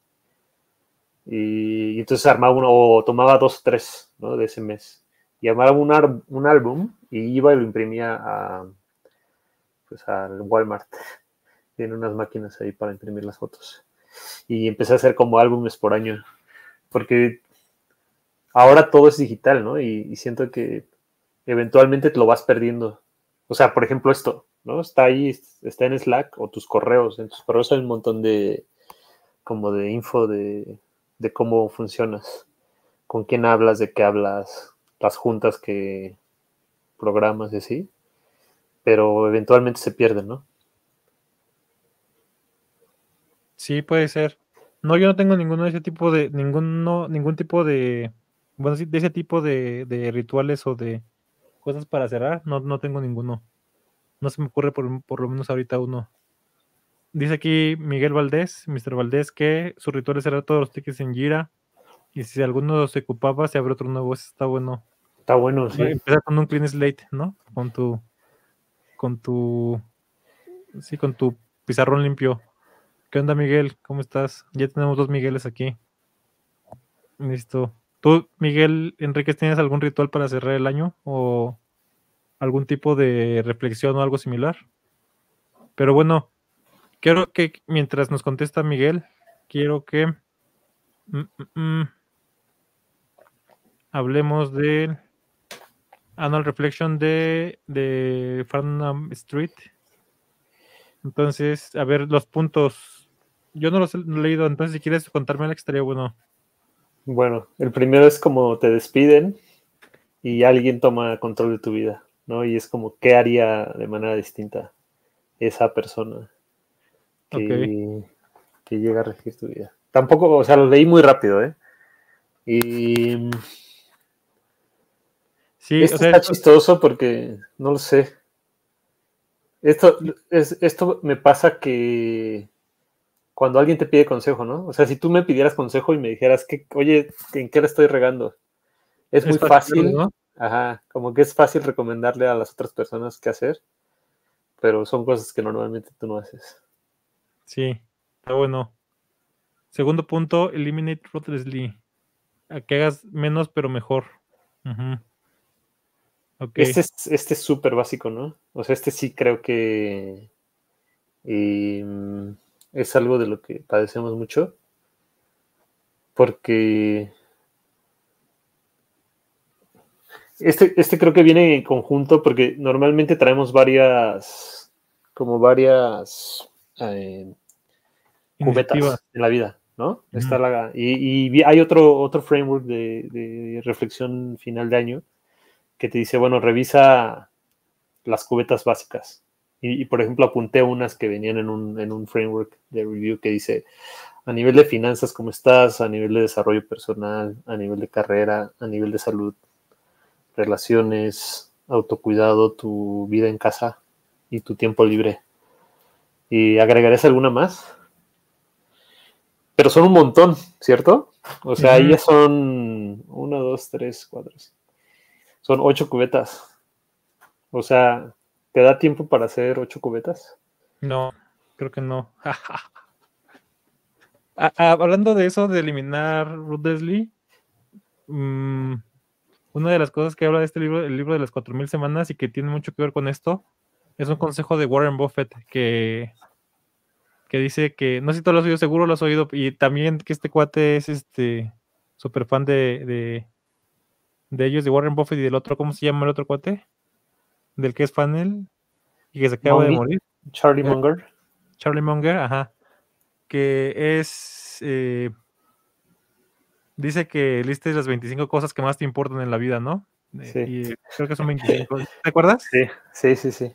Y, entonces armaba uno, o tomaba dos tres, ¿no? De ese mes y armaba un, un álbum y iba y lo imprimía a, pues al Walmart. Tiene unas máquinas ahí para imprimir las fotos. y empecé a hacer como álbumes por año, porque ahora todo es digital, ¿no? Y, siento que eventualmente te lo vas perdiendo. O sea, por ejemplo, esto, ¿no? Está ahí, está en Slack o tus correos. En tus correos hay un montón de, como de info de, de cómo funcionas, con quién hablas, de qué hablas, las juntas que programas y así, pero eventualmente se pierden, ¿no? Sí, puede ser. No, yo no tengo ninguno de ese tipo de, ningún, ningún tipo de, bueno, de ese tipo de, rituales o de cosas para cerrar, no, no tengo ninguno. No se me ocurre por, por lo menos ahorita uno. Dice aquí Miguel Valdés, Mr. Valdés, que su ritual es cerrar todos los tickets en Gira. Y si alguno se ocupaba, se abre otro nuevo. Eso está bueno. Está bueno, sí. Empezar con un clean slate, ¿no? Con tu. Con tu. Sí, con tu pizarrón limpio. ¿Qué onda, Miguel? ¿Cómo estás? Ya tenemos dos Migueles aquí. Listo. ¿Tú, Miguel Enríquez, tienes algún ritual para cerrar el año? ¿O algún tipo de reflexión o algo similar? Pero bueno, quiero que mientras nos contesta Miguel, quiero que mm, mm, mm, hablemos del Annual Reflection de, de Farnham Street. Entonces, a ver, los puntos. Yo no los he leído, entonces si quieres contarme la estaría bueno. Bueno, el primero es como te despiden y alguien toma control de tu vida, ¿no? Y es como, ¿qué haría de manera distinta esa persona? Que, llega a regir tu vida. Tampoco, o sea, lo leí muy rápido, ¿eh? Y. Sí, esto está chistoso porque no lo sé. Esto, es, esto me pasa que cuando alguien te pide consejo, ¿no? O sea, si tú me pidieras consejo y me dijeras que, oye, ¿en qué le estoy regando? Es, muy fácil, ¿no? Ajá, como que es fácil recomendarle a las otras personas qué hacer, pero son cosas que normalmente tú no haces. Sí, está bueno. Segundo punto, eliminate ruthlessly. A que hagas menos pero mejor. Este es este súper básico, ¿no? O sea, este sí creo que em, es algo de lo que padecemos mucho. Porque este, este creo que viene en conjunto porque normalmente traemos varias, como varias eh, cubetas en la vida, ¿no? Está la, y, hay otro, otro framework de, reflexión final de año que te dice, bueno, revisa las cubetas básicas. Y, por ejemplo, apunté unas que venían en un, en un framework de review que dice, a nivel de finanzas, ¿cómo estás? A nivel de desarrollo personal, a nivel de carrera, a nivel de salud, relaciones, autocuidado, tu vida en casa y tu tiempo libre. ¿Y agregarás alguna más? Pero son un montón, ¿cierto? O sea, ya son uno, dos, tres, cuatro. Son ocho cubetas. O sea, ¿te da tiempo para hacer ocho cubetas? No, creo que no. hablando de eso, de eliminar Ruth mm, una de las cosas que habla de este libro, el libro de las 4.000 semanas y que tiene mucho que ver con esto, es un consejo de Warren Buffett que, que dice que, no sé si tú lo has oído, seguro lo has oído, y también que este cuate es este súper fan de, de, ellos, de Warren Buffett y del otro, ¿cómo se llama el otro cuate? Del que es fan él y que se acaba de morir. Charlie eh, Munger. Charlie Munger, ajá. Que es. Eh, dice que listes las 25 cosas que más te importan en la vida, ¿no? Eh, sí. Y creo que son 25. ¿Te acuerdas? Sí, sí, sí, sí.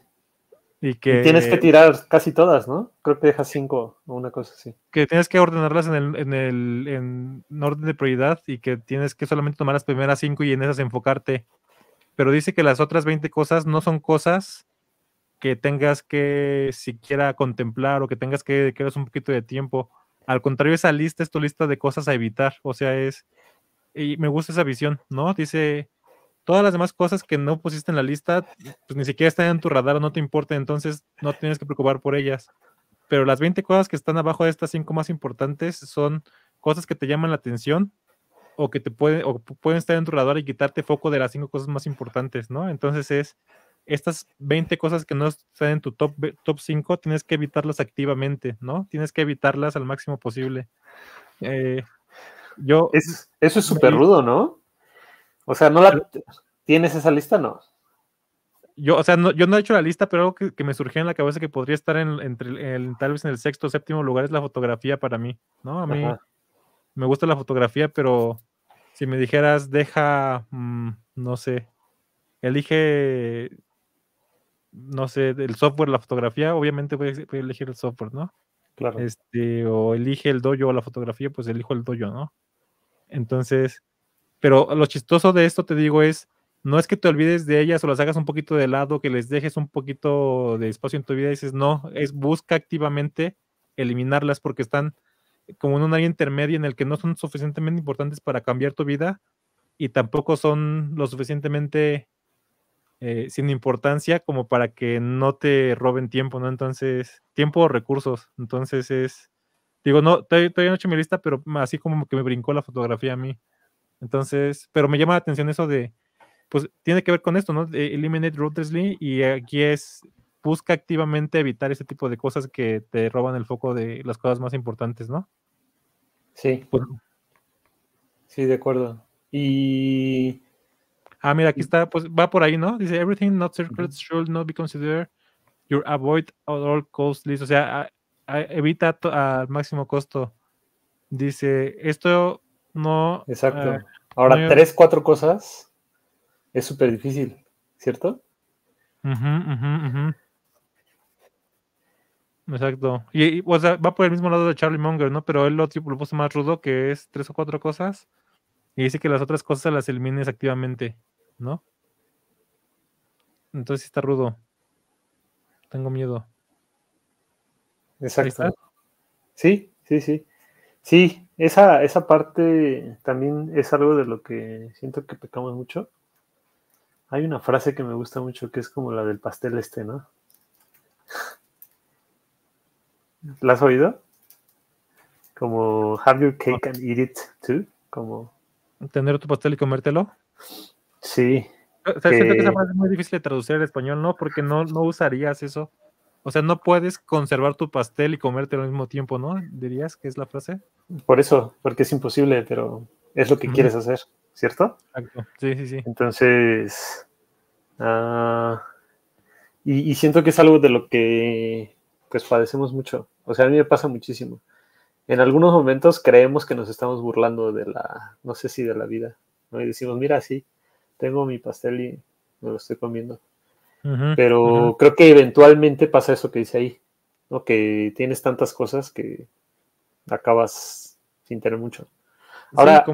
Y que. tienes que tirar casi todas, ¿no? Creo que dejas cinco o una cosa así. Que tienes que ordenarlas en el, en el en orden de prioridad y que tienes que solamente tomar las primeras cinco y en esas enfocarte. Pero dice que las otras 20 cosas no son cosas que tengas que siquiera contemplar o que tengas que dedicar un poquito de tiempo. Al contrario, esa lista es tu lista de cosas a evitar. O sea, es. Y me gusta esa visión, ¿no? Dice Todas las demás cosas que no pusiste en la lista, pues ni siquiera están en tu radar o no te importa, entonces no tienes que preocupar por ellas. Pero las 20 cosas que están abajo de estas 5 más importantes son cosas que te llaman la atención o que te pueden, o pueden estar en tu radar y quitarte foco de las 5 cosas más importantes, ¿no? Entonces es estas 20 cosas que no están en tu top, top 5, tienes que evitarlas activamente, ¿no? Tienes que evitarlas al máximo posible. Eh, yo... eso es súper rudo, ¿no? O sea, ¿no la tienes esa lista? No. Yo, o sea, yo no he hecho la lista, pero algo que, me surgió en la cabeza que podría estar en, entre el, tal vez en el sexto o séptimo lugar es la fotografía para mí, ¿no? A mí me gusta la fotografía, pero si me dijeras, deja, mm, no sé, elige, no sé, el software, la fotografía, obviamente voy a, elegir el software, ¿no? Claro. Este, o elige el dojo o la fotografía, pues elijo el dojo, ¿no? Entonces, pero lo chistoso de esto, te digo, es, no es que te olvides de ellas o las hagas un poquito de lado, que les dejes un poquito de espacio en tu vida, dices, no, es busca activamente eliminarlas porque están como en un área intermedia en el que no son suficientemente importantes para cambiar tu vida y tampoco son lo suficientemente eh, sin importancia como para que no te roben tiempo, ¿no? Entonces, tiempo o recursos. Entonces es, digo, no, todavía no he hecho mi lista, pero así como que me brincó la fotografía a mí. Entonces, pero me llama la atención eso de, pues tiene que ver con esto, ¿no? De eliminate ruthlessly y aquí es, busca activamente evitar ese tipo de cosas que te roban el foco de las cosas más importantes, ¿no? Sí. Pues sí, de acuerdo. Y. Ah, mira, aquí está, pues va por ahí, ¿no? Dice, everything not secret should not be considered your avoid at all cost list. O sea, evita al máximo costo. Dice, esto no. Exacto. Ah, Ahora, tres, cuatro cosas es súper difícil, ¿cierto? Exacto. Y, o sea, va por el mismo lado de Charlie Munger, ¿no? Pero él lo, lo puso más rudo, que es tres o cuatro cosas. Y dice que las otras cosas las elimines activamente, ¿no? Entonces está rudo. Tengo miedo. Exacto. Sí, sí, sí. Sí, esa, esa parte también es algo de lo que siento que pecamos mucho. Hay una frase que me gusta mucho que es como la del pastel este, ¿no? ¿La has oído? Como have your cake and eat it too, como tener tu pastel y comértelo. Sí. O sea, siento que esa frase es muy difícil de traducir al español, ¿no? Porque no, no usarías eso. O sea, no puedes conservar tu pastel y comértelo al mismo tiempo, ¿no? ¿Dirías que es la frase? Por eso, porque es imposible, pero es lo que quieres hacer, ¿cierto? Exacto. Sí, sí, sí. Entonces, ah, y, siento que es algo de lo que pues padecemos mucho. O sea, a mí me pasa muchísimo. En algunos momentos creemos que nos estamos burlando de la, no sé si de la vida, ¿no? Y decimos, mira, sí, tengo mi pastel y me lo estoy comiendo. Pero creo que eventualmente pasa eso que dice ahí, ¿no? Que tienes tantas cosas que acabas sin tener mucho. Ahora,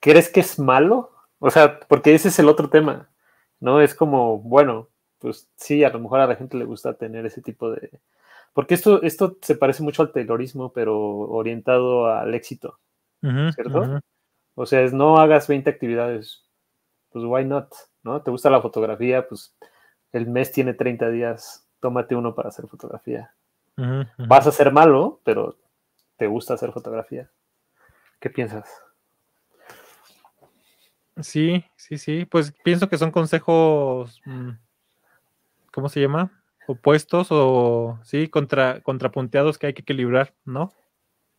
¿crees que es malo? O sea, porque ese es el otro tema, ¿no? Es como, bueno, pues sí, a lo mejor a la gente le gusta tener ese tipo de... Porque esto, esto se parece mucho al taylorismo, pero orientado al éxito, ¿cierto? O sea, es no hagas 20 actividades, pues why not? ¿No? ¿Te gusta la fotografía? Pues el mes tiene 30 días, tómate uno para hacer fotografía. Vas a ser malo, pero te gusta hacer fotografía. ¿Qué piensas? Sí, sí, sí. Pues pienso que son consejos, mm, ¿cómo se llama? Opuestos o, sí, contra, contrapunteados que hay que equilibrar, ¿no?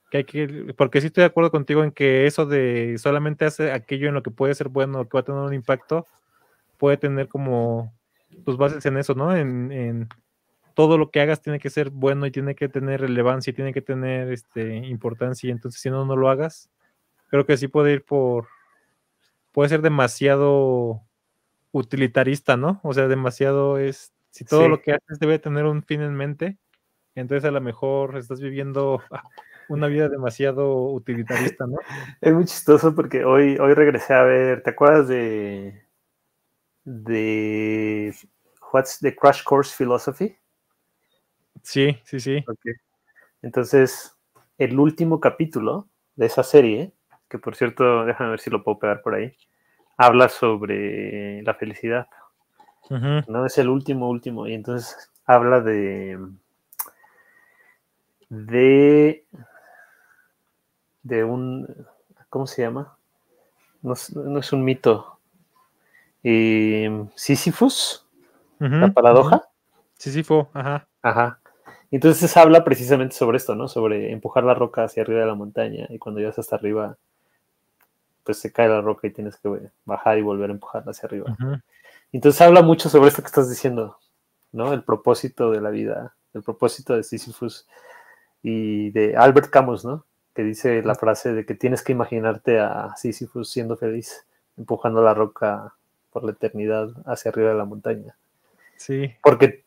Que hay que, porque sí estoy de acuerdo contigo en que eso de solamente hacer aquello en lo que puede ser bueno, que va a tener un impacto, puede tener como tus bases en eso, ¿no? En, todo lo que hagas tiene que ser bueno y tiene que tener relevancia y tiene que tener este, importancia. Y entonces, si no, no lo hagas, creo que sí puede ir por. Puede ser demasiado utilitarista, ¿no? O sea, demasiado es. Si todo lo que haces debe tener un fin en mente, entonces a lo mejor estás viviendo una vida demasiado utilitarista, ¿no? Es muy chistoso porque hoy, hoy regresé a ver, ¿te acuerdas de de What's the Crash Course Philosophy. Sí, sí, sí. Entonces, el último capítulo de esa serie, que por cierto, déjame ver si lo puedo pegar por ahí, habla sobre la felicidad. No es el último, último. Y entonces habla de. de. de un. ¿Cómo se llama? No, no es un mito y Sisyphus, la paradoja. Sísifo, ajá. Ajá. Entonces habla precisamente sobre esto, ¿no? Sobre empujar la roca hacia arriba de la montaña y cuando llegas hasta arriba, pues se cae la roca y tienes que bajar y volver a empujarla hacia arriba. Entonces habla mucho sobre esto que estás diciendo, ¿no? El propósito de la vida, el propósito de Sisyphus y de Albert Camus, ¿no? Que dice la frase de que tienes que imaginarte a Sisyphus siendo feliz, empujando la roca por la eternidad hacia arriba de la montaña. Sí. Porque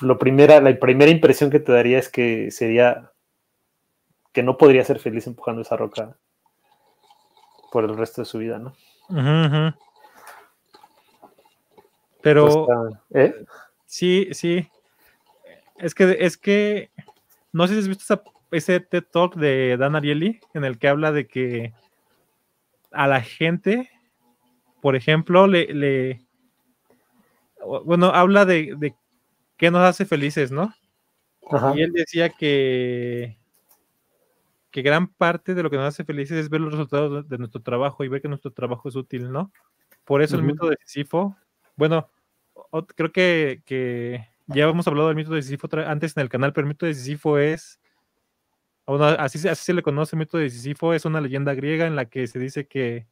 lo primera, la primera impresión que te daría es que sería que no podría ser feliz empujando esa roca por el resto de su vida, ¿no? Pero ¿eh? sí, sí. Es que, es que no sé si has visto ese TED Talk de Dan Ariely en el que habla de que a la gente, por ejemplo, le, le bueno, habla de, de qué nos hace felices, ¿no? Y él decía que, que gran parte de lo que nos hace felices es ver los resultados de nuestro trabajo y ver que nuestro trabajo es útil, ¿no? Por eso el mito de bueno, creo que, que, ya hemos hablado del mito de Sísifo antes en el canal, pero el mito de es, así, así se le conoce el mito de Sísifo, es una leyenda griega en la que se dice que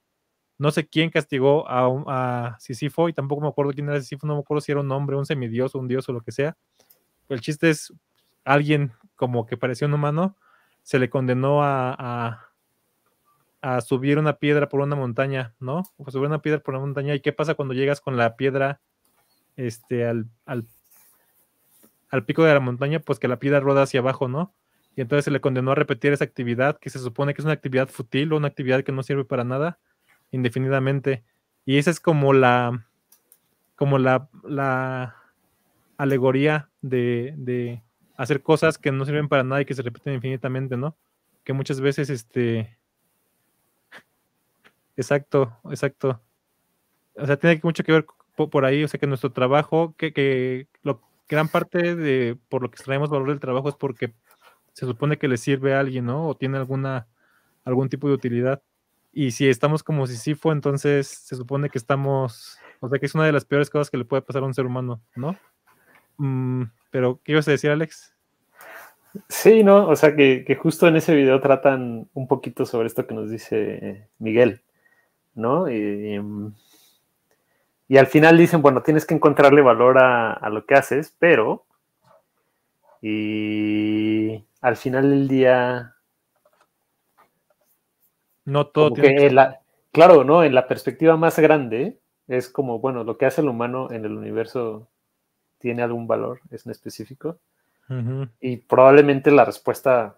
no sé quién castigó a, a Sísifo y tampoco me acuerdo quién era Sísifo, no me acuerdo si era un hombre, un semidios un dios o lo que sea. El chiste es alguien como que parecía un humano, se le condenó a, a, subir una piedra por una montaña, ¿no? O subir una piedra por una montaña. ¿Y qué pasa cuando llegas con la piedra este, al, al, al pico de la montaña? Pues que la piedra rueda hacia abajo, ¿no? Y entonces se le condenó a repetir esa actividad que se supone que es una actividad fútil o una actividad que no sirve para nada indefinidamente. Y esa es como la, como la, la alegoría de, de, hacer cosas que no sirven para nada y que se repiten infinitamente, ¿no? Que muchas veces, este... Exacto, exacto. O sea, tiene mucho que ver por ahí, o sea, que nuestro trabajo, que, que lo, gran parte de por lo que extraemos valor del trabajo es porque se supone que le sirve a alguien, ¿no? O tiene alguna, algún tipo de utilidad. Y si estamos como Sisifo, entonces se supone que estamos, o sea que es una de las peores cosas que le puede pasar a un ser humano, ¿no? Mm, pero, ¿qué ibas a decir, Alex? Sí, no, o sea que, justo en ese video tratan un poquito sobre esto que nos dice Miguel, ¿no? Y, al final dicen, bueno, tienes que encontrarle valor a, a lo que haces, pero y al final del día no todo tiene que... claro, ¿no? En la perspectiva más grande es como, bueno, lo que hace el humano en el universo tiene algún valor, es en específico. Y probablemente la respuesta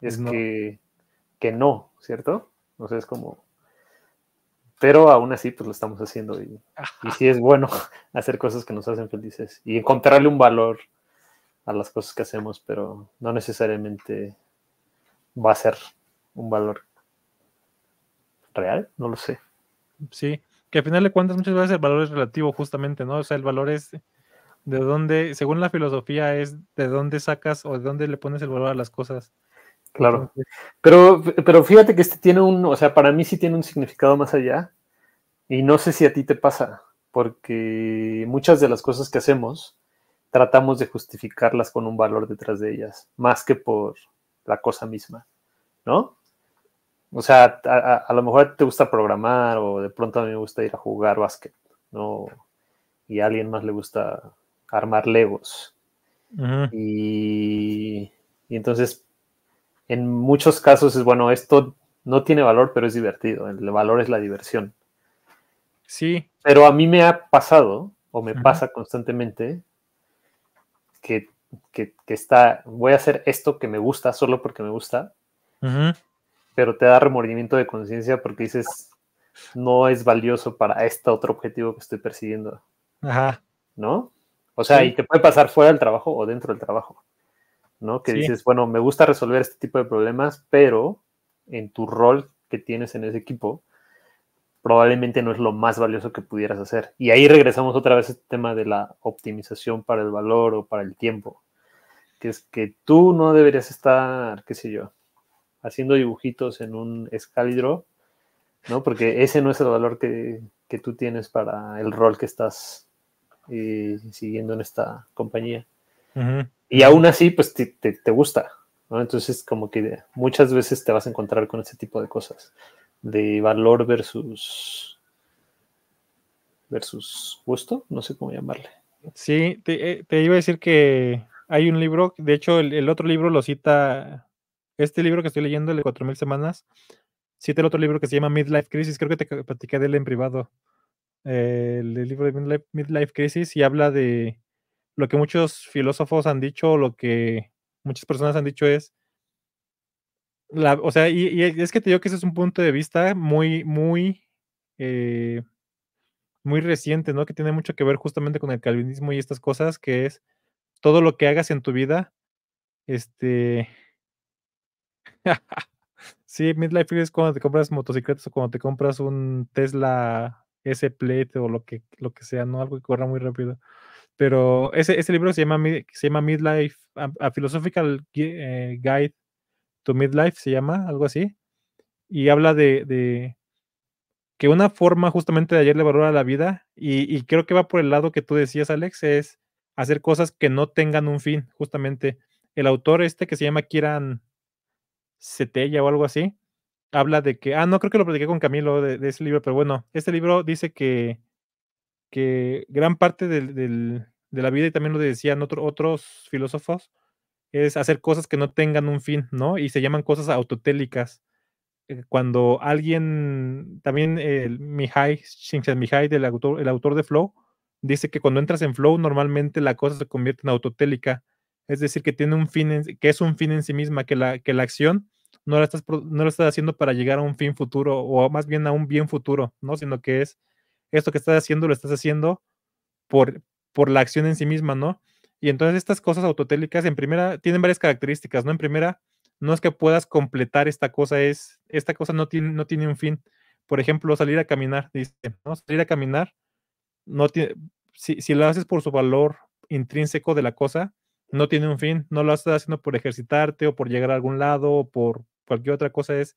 es que, que no, ¿cierto? O sea, es como, pero aún así pues lo estamos haciendo y, y, sí es bueno hacer cosas que nos hacen felices y encontrarle un valor a las cosas que hacemos, pero no necesariamente va a ser un valor real, no lo sé. Sí, que al final de cuentas muchas veces el valor es relativo justamente, ¿no? O sea, el valor es de dónde, según la filosofía, es de dónde sacas o de dónde le pones el valor a las cosas. Claro. pero, pero fíjate que este tiene un, o sea, para mí sí tiene un significado más allá. Y no sé si a ti te pasa, porque muchas de las cosas que hacemos tratamos de justificarlas con un valor detrás de ellas, más que por la cosa misma, ¿no? O sea, a, lo mejor te gusta programar o de pronto a mí me gusta ir a jugar básquet, ¿no? Y a alguien más le gusta armar legos. y, entonces, en muchos casos es, bueno, esto no tiene valor, pero es divertido. El valor es la diversión. Sí. Pero a mí me ha pasado, o me pasa constantemente, que, está, voy a hacer esto que me gusta solo porque me gusta pero te da remordimiento de conciencia porque dices, no es valioso para este otro objetivo que estoy persiguiendo. Ajá. ¿No? O sea, y te puede pasar fuera del trabajo o dentro del trabajo. ¿No? Que dices, bueno, me gusta resolver este tipo de problemas, pero en tu rol que tienes en ese equipo, probablemente no es lo más valioso que pudieras hacer. Y ahí regresamos otra vez al tema de la optimización para el valor o para el tiempo. Que es que tú no deberías estar, qué sé yo, haciendo dibujitos en un escalidro, ¿no? Porque ese no es el valor que, que tú tienes para el rol que estás eh, siguiendo en esta compañía. Y aún así, pues te, te, gusta, ¿no? Entonces, como que muchas veces te vas a encontrar con ese tipo de cosas, de valor versus versus gusto, no sé cómo llamarle. Sí, te, eh, te iba a decir que hay un libro, de hecho, el, otro libro lo cita, este libro que estoy leyendo, el de 4000 semanas, cita el otro libro que se llama Midlife Crisis, creo que te platicé de él en privado. el libro de Midlife, Crisis y habla de lo que muchos filósofos han dicho, lo que muchas personas han dicho es, la, o sea, y, es que te digo que ese es un punto de vista muy, muy, eh, muy reciente, ¿no? Que tiene mucho que ver justamente con el calvinismo y estas cosas, que es todo lo que hagas en tu vida, este... sí, Midlife es cuando te compras motocicletas o cuando te compras un Tesla S Plate o lo que, lo que sea, ¿no? Algo que corra muy rápido. Pero ese, ese libro se llama, se llama Midlife, a, Philosophical eh, Guide to Midlife, se llama, algo así. Y habla de, de que una forma justamente de ayer le valora la vida, y, y, creo que va por el lado que tú decías, Alex, es hacer cosas que no tengan un fin, justamente. El autor este que se llama Kieran Setella o algo así, habla de que, ah, no creo que lo platiqué con Camilo de, ese libro, pero bueno, este libro dice que, que gran parte de la vida, y también lo decían otros filósofos, es hacer cosas que no tengan un fin, ¿no? Y se llaman cosas autotélicas. Eh, cuando alguien, también el Mihai, Mihai, del autor, el autor de Flow, dice que cuando entras en flow, normalmente la cosa se convierte en autotélica, es decir, que tiene un fin, que es un fin en sí misma, que la, que la acción no la, estás, no lo estás haciendo para llegar a un fin futuro o más bien a un bien futuro, ¿no? Sino que es esto que estás haciendo, lo estás haciendo por, por la acción en sí misma, ¿no? Y entonces estas cosas autotélicas, en primera, tienen varias características, ¿no? En primera, no es que puedas completar esta cosa, es, esta cosa no tiene, no tiene un fin. Por ejemplo, salir a caminar, dice, ¿no? Salir a caminar no tiene, si, lo haces por su valor intrínseco de la cosa, no tiene un fin, no lo estás haciendo por ejercitarte o por llegar a algún lado o por cualquier otra cosa, es,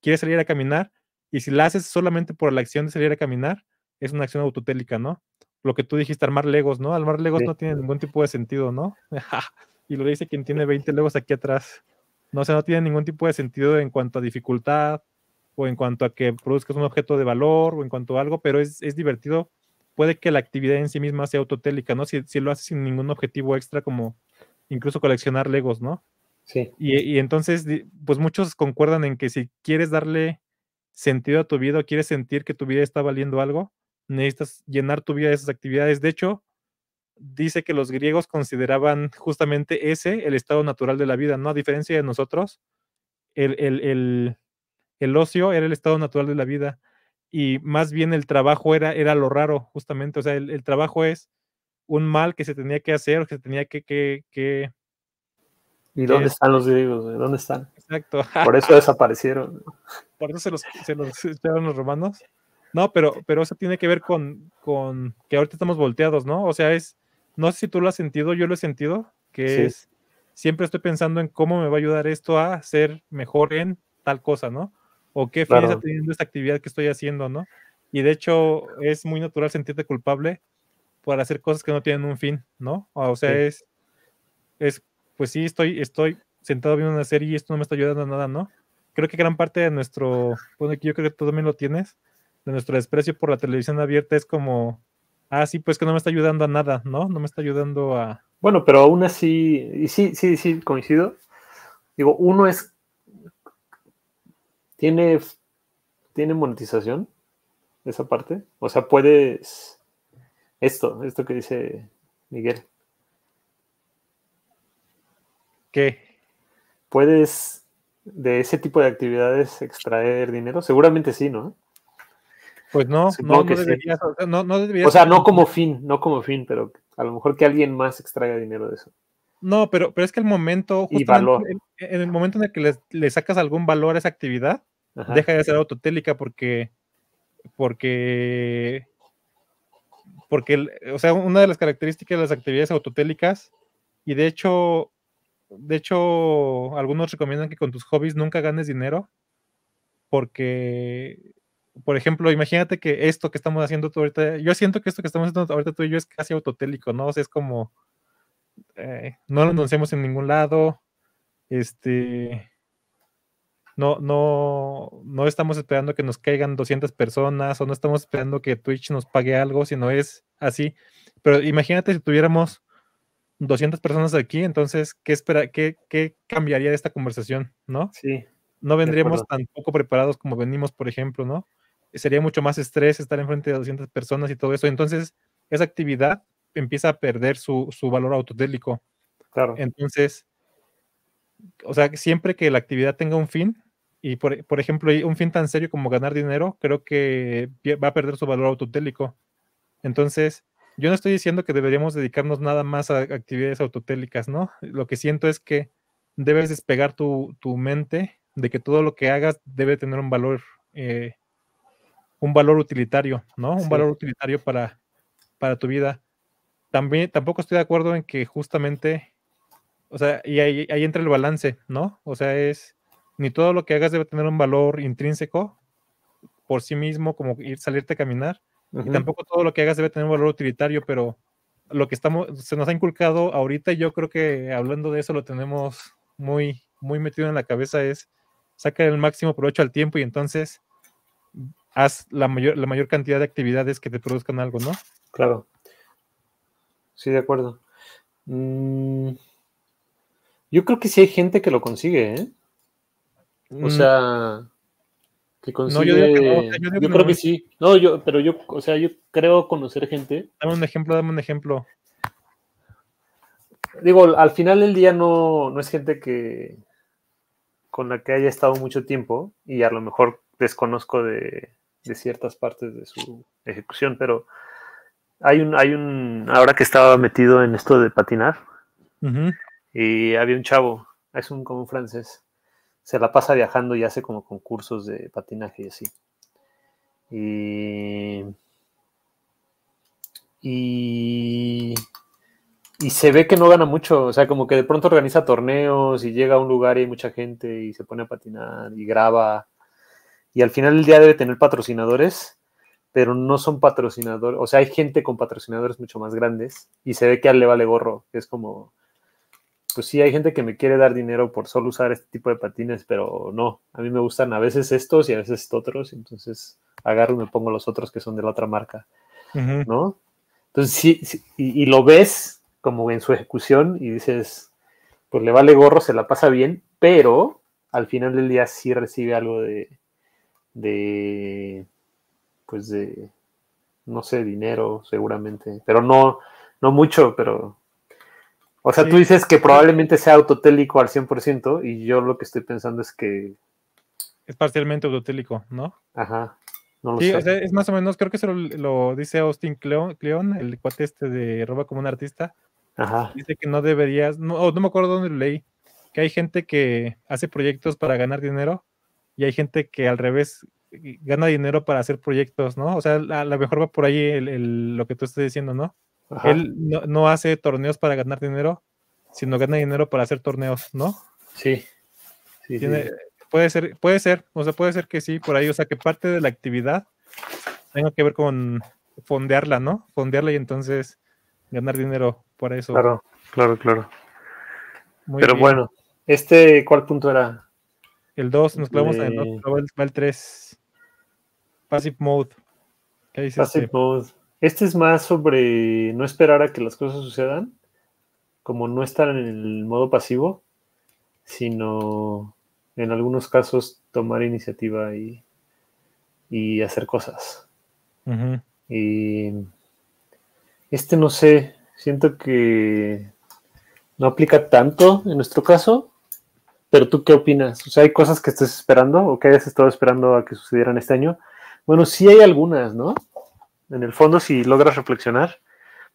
quieres salir a caminar y si la haces solamente por la acción de salir a caminar, es una acción autotélica, ¿no? Lo que tú dijiste, armar legos, ¿no? Armar legos no tiene ningún tipo de sentido, ¿no? y lo dice quien tiene 20 legos aquí atrás. No, o sea, no tiene ningún tipo de sentido en cuanto a dificultad o en cuanto a que produzcas un objeto de valor o en cuanto a algo, pero es, es divertido puede que la actividad en sí misma sea autotélica, ¿no? Si, lo haces sin ningún objetivo extra, como incluso coleccionar Legos, ¿no? Y, entonces, pues muchos concuerdan en que si quieres darle sentido a tu vida o quieres sentir que tu vida está valiendo algo, necesitas llenar tu vida de esas actividades. De hecho, dice que los griegos consideraban justamente ese el estado natural de la vida, ¿no? A diferencia de nosotros, el, el, el ocio era el estado natural de la vida y más bien el trabajo era, era lo raro, justamente. O sea, el, trabajo es un mal que se tenía que hacer, que se tenía que... que, ¿Y dónde están los griegos? ¿Dónde están? Exacto. Por eso desaparecieron. Por eso se los, se los echaron los romanos. No, pero, pero eso tiene que ver con, con que ahorita estamos volteados, ¿no? O sea, es, no sé si tú lo has sentido, yo lo he sentido, que es, siempre estoy pensando en cómo me va a ayudar esto a ser mejor en tal cosa, ¿no? o qué fin está teniendo esta actividad que estoy haciendo, ¿no? Y de hecho es muy natural sentirte culpable por hacer cosas que no tienen un fin, ¿no? O sea, es, es, pues sí, estoy, estoy sentado viendo una serie y esto no me está ayudando a nada, ¿no? Creo que gran parte de nuestro, bueno, yo creo que tú también lo tienes, de nuestro desprecio por la televisión abierta es como, ah, sí, pues que no me está ayudando a nada, ¿no? No me está ayudando a... Bueno, pero aún así, y sí, sí, sí, coincido. Digo, uno es ¿Tiene, ¿Tiene monetización esa parte? O sea, puedes... Esto, esto que dice Miguel. ¿Qué? ¿Puedes de ese tipo de actividades extraer dinero? Seguramente sí, ¿no? Pues no, no, debería, no, O sea, no como fin, no como fin, pero a lo mejor que alguien más extraiga dinero de eso. No, pero, pero es que el momento, y valor. En, el momento en el que le, le, sacas algún valor a esa actividad, deja de ser autotélica porque, porque, porque, o sea, una de las características de las actividades autotélicas, y de hecho, de hecho, algunos recomiendan que con tus hobbies nunca ganes dinero, porque por ejemplo, imagínate que esto que estamos haciendo tú ahorita, yo siento que esto que estamos haciendo ahorita tú y yo es casi autotélico, ¿no? O sea, es como, eh, no lo anunciamos en ningún lado, este, no, no, no estamos esperando que nos caigan 200 personas o no estamos esperando que Twitch nos pague algo, sino es así. Pero imagínate si tuviéramos 200 personas aquí, entonces, ¿qué, espera, qué, qué cambiaría de esta conversación, no? Sí. No vendríamos tan poco preparados como venimos, por ejemplo, ¿no? Sería mucho más estrés estar enfrente de 200 personas y todo eso. Entonces, esa actividad empieza a perder su, su valor autotélico. Claro. Entonces, o sea, siempre que la actividad tenga un fin, y por, por, ejemplo, un fin tan serio como ganar dinero, creo que va a perder su valor autotélico. Entonces, yo no estoy diciendo que deberíamos dedicarnos nada más a actividades autotélicas, ¿no? Lo que siento es que debes despegar tu, tu mente de que todo lo que hagas debe tener un valor, eh, un valor utilitario, ¿no? Un valor utilitario para, para tu vida. También, tampoco estoy de acuerdo en que justamente, o sea, y ahí, ahí entra el balance, ¿no? O sea, es, ni todo lo que hagas debe tener un valor intrínseco por sí mismo, como ir, salirte a caminar, y tampoco todo lo que hagas debe tener un valor utilitario, pero lo que estamos, se nos ha inculcado ahorita, y yo creo que hablando de eso lo tenemos muy, muy metido en la cabeza, es sacar el máximo provecho al tiempo y entonces haz la mayor, la mayor cantidad de actividades que te produzcan algo, ¿no? Claro. Sí, de acuerdo. Mm, yo creo que sí hay gente que lo consigue, ¿eh? O Mm, sea, que no, consigue. yo digo que no, o sea, yo digo yo que creo no. que sí. No, yo, pero yo, o sea, yo creo conocer gente. Dame un ejemplo, dame un ejemplo. Digo, al final del día no, no es gente que con la que haya estado mucho tiempo y a lo mejor desconozco de, de ciertas partes de su ejecución, pero hay un, hay un, ahora que estaba metido en esto de patinar, y había un chavo, es un como un francés, se la pasa viajando y hace como concursos de patinaje y así. Y, y, se ve que no gana mucho, o sea, como que de pronto organiza torneos y llega a un lugar y hay mucha gente y se pone a patinar y graba. Y al final del día debe tener patrocinadores, pero no son patrocinadores, o sea, hay gente con patrocinadores mucho más grandes y se ve que a él le vale gorro, que es como, pues sí, hay gente que me quiere dar dinero por solo usar este tipo de patines, pero no, a mí me gustan a veces estos y a veces otros, entonces agarro y me pongo los otros que son de la otra marca. ¿no? Entonces sí, sí, y, y lo ves como en su ejecución y dices, pues le vale gorro, se la pasa bien, pero al final del día sí recibe algo de, de pues de, no sé, dinero seguramente, pero no, no mucho, pero, o sea, Sí. tú dices que probablemente sea autotélico al 100% y yo lo que estoy pensando es que, Es parcialmente autotélico, ¿no? ajá, no lo Sí, sé. o sea, es más o menos, creo que eso lo, lo dice Austin Cleon, Cleon, el cuate este de Roba como un artista. Ajá, Dice que no deberías, no, oh, no me acuerdo dónde lo leí, que hay gente que hace proyectos para ganar dinero y hay gente que al revés eh, gana dinero para hacer proyectos, ¿no? O sea, a lo mejor va por ahí el- el- lo que tú estás diciendo, ¿no? Ajá, Él no, no hace torneos para ganar dinero, sino gana dinero para hacer torneos, ¿no? sí. Sí, sí, Tiene- sí. puede ser, puede ser, o sea, puede ser que sí, por ahí, o sea, que parte de la actividad tenga que ver con fondearla, ¿no? Fondearla y entonces ganar dinero por eso. Claro, claro, claro. Muy Pero bien. bueno, este, ¿cuál punto era? El 2, nos clavamos en el 2, de- va el, va el 3. Passive mode. ¿Qué dice Passive este? mode. Este es más sobre no esperar a que las cosas sucedan, como no estar en el modo pasivo, sino en algunos casos tomar iniciativa y, y hacer cosas. Y este no sé, siento que no aplica tanto en nuestro caso, pero tú qué opinas? O sea, hay cosas que estés esperando o que hayas estado esperando a que sucedieran este año. Bueno, sí hay algunas, ¿no? En el fondo, si logras reflexionar,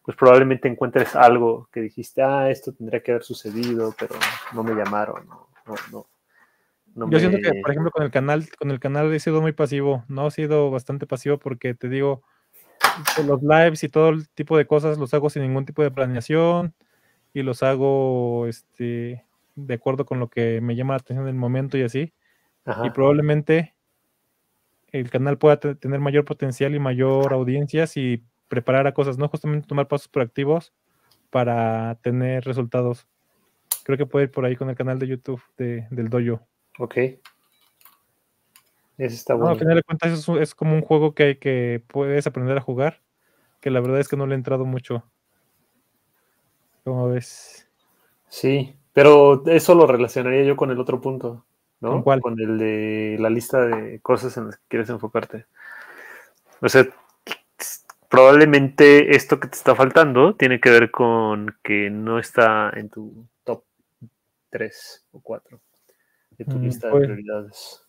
pues probablemente encuentres algo que dijiste, ah, esto tendría que haber sucedido, pero no me llamaron, no, no, no, no Yo me- siento que, por ejemplo, con el canal, con el canal he sido muy pasivo, no he sido bastante pasivo porque te digo, que los lives y todo el tipo de cosas los hago sin ningún tipo de planeación y los hago este de acuerdo con lo que me llama la atención en el momento y así. Ajá, Y probablemente el canal pueda tener mayor potencial y mayor audiencia si preparara cosas, ¿no? Justamente tomar pasos proactivos para tener resultados. Creo que puede ir por ahí con el canal de YouTube de, del Dojo. Ok. Ese está bueno. al final de cuentas es, es, como un juego que, que puedes aprender a jugar, que la verdad es que no le he entrado mucho. ¿Cómo ves? Sí, pero eso lo relacionaría yo con el otro punto, ¿no? ¿Con cuál? Con el de la lista de cosas en las que quieres enfocarte. O sea, probablemente esto que te está faltando tiene que ver con que no está en tu top 3 o 4 de tu Mm, lista puede- de prioridades.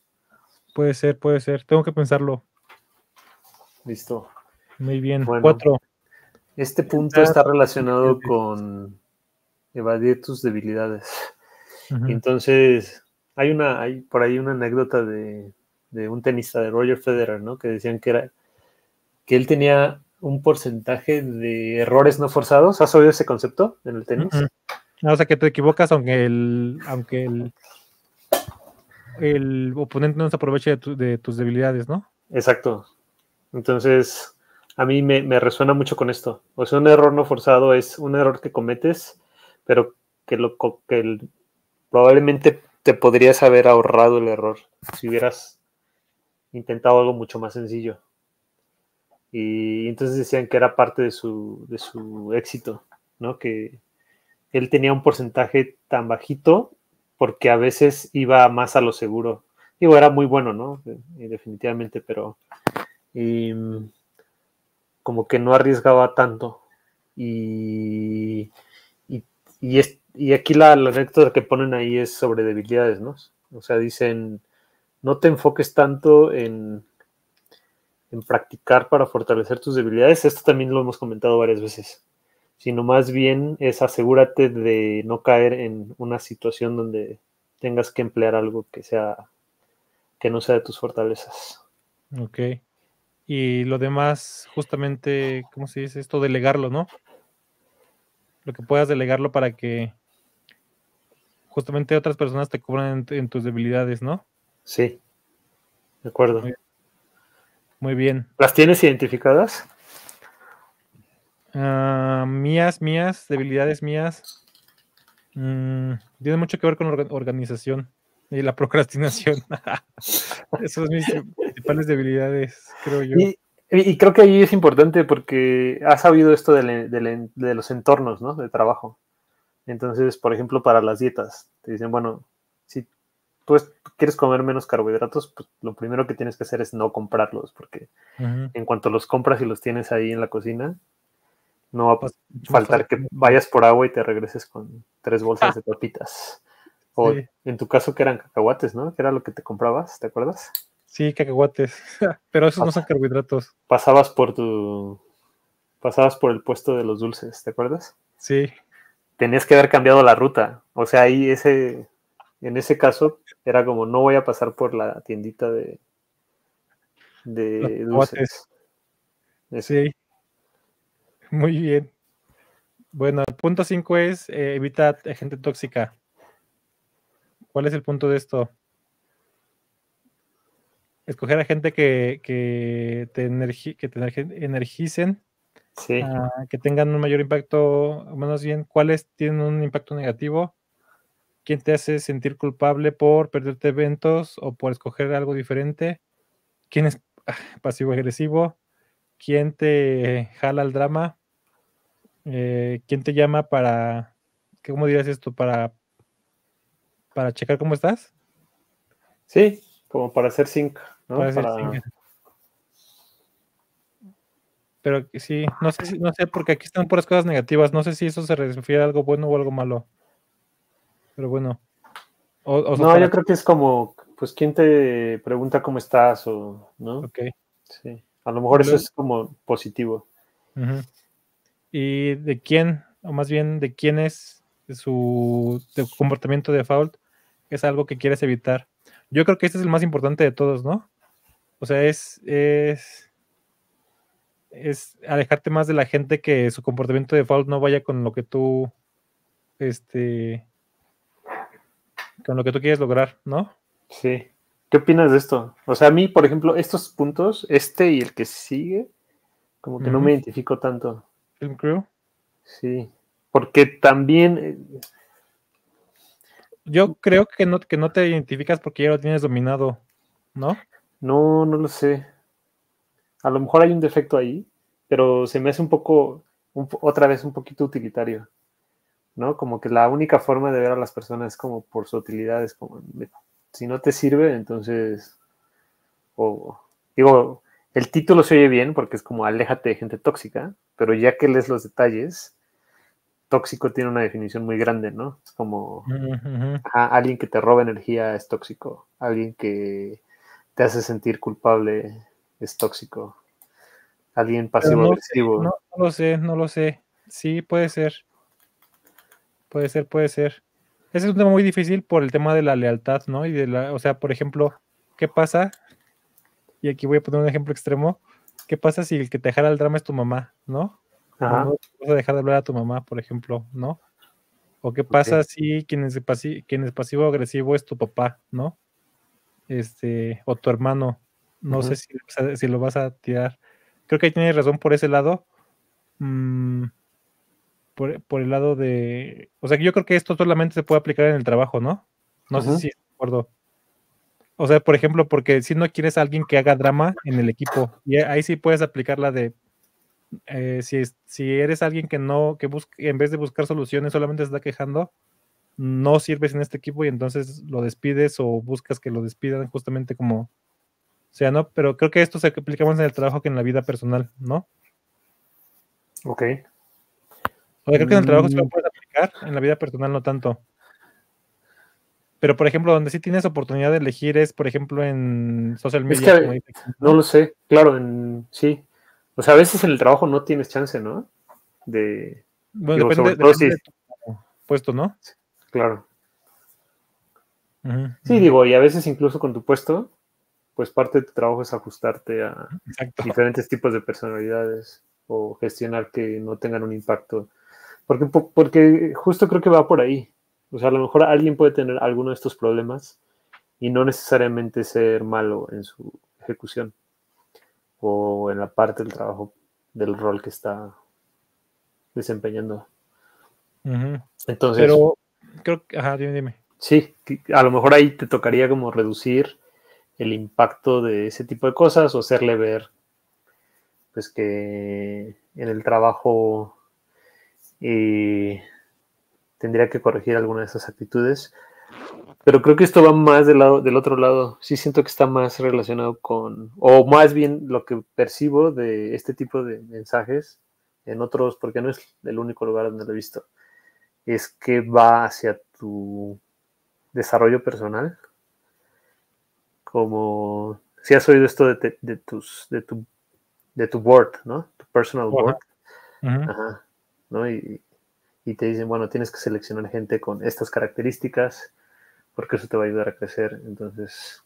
Puede ser, puede ser. Tengo que pensarlo. Listo. Muy bien. Bueno. Cuatro. Este punto está relacionado con evadir tus debilidades. Entonces, hay una, hay por ahí una anécdota de, de un tenista de Roger Federer, ¿no? Que decían que era que él tenía un porcentaje de errores no forzados. ¿Has oído ese concepto en el tenis? O sea que te equivocas aunque el, aunque el, el oponente no se aproveche de, tu- de tus debilidades, ¿no? Exacto. Entonces, a mí me, me resuena mucho con esto. O sea, un error no forzado es un error que cometes, pero que, lo, que el- probablemente te podrías haber ahorrado el error si hubieras intentado algo mucho más sencillo. Y entonces decían que era parte de su, de su éxito, ¿no? Que él tenía un porcentaje tan bajito porque a veces iba más a lo seguro. Digo, era muy bueno, ¿no? Eh, definitivamente, pero y, mm, como que no arriesgaba tanto. Y, y, y y aquí la, la que ponen ahí es sobre debilidades, ¿no? O sea, dicen, no te enfoques tanto en, en practicar para fortalecer tus debilidades. Esto también lo hemos comentado varias veces. Sino más bien es asegúrate de no caer en una situación donde tengas que emplear algo que sea que no sea de tus fortalezas. Ok. Y lo demás, justamente, ¿cómo se dice esto? Delegarlo, ¿no? Lo que puedas delegarlo para que justamente otras personas te cubran en, en tus debilidades, ¿no? Sí, de acuerdo. Muy Muy bien. ¿Las tienes identificadas? Ah, mías, mías, debilidades mías. Mm, tiene mucho que ver con orga- organización y la procrastinación. Esas son mis principales debilidades, creo yo. Y, creo que ahí es importante porque has sabido esto del- de, los entornos, ¿no? De trabajo. Entonces, por ejemplo, para las dietas, te dicen, bueno, si tú es- quieres comer menos carbohidratos, pues lo primero que tienes que hacer es no comprarlos, porque en cuanto los compras y los tienes ahí en la cocina, no va a más faltar que vayas por agua y te regreses con tres bolsas de papitas. O Sí. en tu caso que eran cacahuates, ¿no? Que era lo que te comprabas, ¿te acuerdas? Sí, cacahuates. Pero esos no son carbohidratos. Pasabas por tu... Pasabas por el puesto de los dulces, ¿te acuerdas? Sí, Tenías que haber cambiado la ruta. O sea, ahí ese... En ese caso era como, no voy a pasar por la tiendita de... De dulces. Sí. Muy bien. Bueno, el punto 5 es eh, evita a gente tóxica. ¿Cuál es el punto de esto? Escoger a gente que, que te, energi- que te energi- energicen, Sí, ah, que tengan un mayor impacto, más bien, cuáles tienen un impacto negativo, quién te hace sentir culpable por perderte eventos o por escoger algo diferente, quién es ah, pasivo-agresivo, quién te jala al drama, eh, quién te llama para, ¿cómo dirías esto? Para, para checar cómo estás. sí, como para hacer sync, ¿no? Para hacer. Pero sí, no sé, si- no sé, porque aquí están puras cosas negativas. No sé si eso se refiere a algo bueno o algo malo. Pero bueno. O, o No, yo creo que es como, pues, ¿quién te pregunta cómo estás? O, ¿no? Ok. Sí. A lo mejor eso es como positivo. ¿Y de quién, o más bien de quién es su de comportamiento default? Es algo que quieres evitar. Yo creo que este es el más importante de todos, ¿no? O sea, es, es, es alejarte más de la gente que su comportamiento default no vaya con lo que tú, este, con lo que tú quieres lograr, ¿no? Sí. ¿Qué opinas de esto? O sea, a mí, por ejemplo, estos puntos, este y el que sigue, como que no me identifico tanto. ¿Film crew? Sí, porque también... Eh, Yo creo que no, que no te identificas porque ya lo tienes dominado, ¿no? No, no lo sé. A lo mejor hay un defecto ahí, pero se me hace un poco, otra vez un poquito utilitario, ¿no? Como que la única forma de ver a las personas es como por su utilidad, es como, si no te sirve, entonces, o, digo, el título se oye bien porque es como aléjate de gente tóxica, pero ya que lees los detalles, tóxico tiene una definición muy grande, ¿no? Es como alguien que te roba energía es tóxico, alguien que te hace sentir culpable es tóxico, alguien pasivo agresivo. No, no, lo sé, no lo sé. Sí, puede ser. Puede ser, puede ser. Ese es un tema muy difícil por el tema de la lealtad, ¿no? Y de la, o sea, por ejemplo, ¿qué pasa? Y aquí voy a poner un ejemplo extremo. ¿Qué pasa si el que te dejara el drama es tu mamá, ¿no? Ajá. No vas a dejar de hablar a tu mamá, por ejemplo, ¿no? O qué pasa si quien es, quien es pasivo agresivo es tu papá, ¿no? Este, o tu hermano. No sé si, si, lo vas a tirar. Creo que ahí tienes razón por ese lado. Mm, por, el lado de. O sea, que yo creo que esto solamente se puede aplicar en el trabajo, ¿no? No sé si de acuerdo. O sea, por ejemplo, porque si no quieres a alguien que haga drama en el equipo, y ahí sí puedes aplicar la de. Eh, si, si eres alguien que no, que busque, en vez de buscar soluciones, solamente se está quejando, no sirves en este equipo y entonces lo despides o buscas que lo despidan justamente como. O sea, ¿no? Pero creo que esto se aplica más en el trabajo que en la vida personal, ¿no? Ok. O sea, creo que en el trabajo se lo mm. puedes aplicar, en la vida personal no tanto. Pero, por ejemplo, donde sí tienes oportunidad de elegir es, por ejemplo, en social media. no lo sé, claro, en, sí. O sea, a veces en el trabajo no tienes chance, ¿no? De. Bueno, depende, de tu puesto, ¿no? Claro. sí, digo, y a veces incluso con tu puesto, pues parte de tu trabajo es ajustarte a diferentes tipos de personalidades o gestionar que no tengan un impacto porque, porque justo creo que va por ahí. O sea, a lo mejor alguien puede tener alguno de estos problemas y no necesariamente ser malo en su ejecución o en la parte del trabajo del rol que está desempeñando. Entonces. Pero creo que, ajá, dime, dime. Sí, a lo mejor ahí te tocaría como reducir el impacto de ese tipo de cosas o hacerle ver, pues que en el trabajo y tendría que corregir alguna de esas actitudes. Pero creo que esto va más del, lado, del otro lado. Sí siento que está más relacionado con, o más bien lo que percibo de este tipo de mensajes en otros, porque no es el único lugar donde lo he visto, es que va hacia tu desarrollo personal. Como si has oído esto de, de, tus, de, tu, de tu board, ¿no? Tu personal board. Ajá. Y, te dicen, bueno, tienes que seleccionar gente con estas características porque eso te va a ayudar a crecer. Entonces,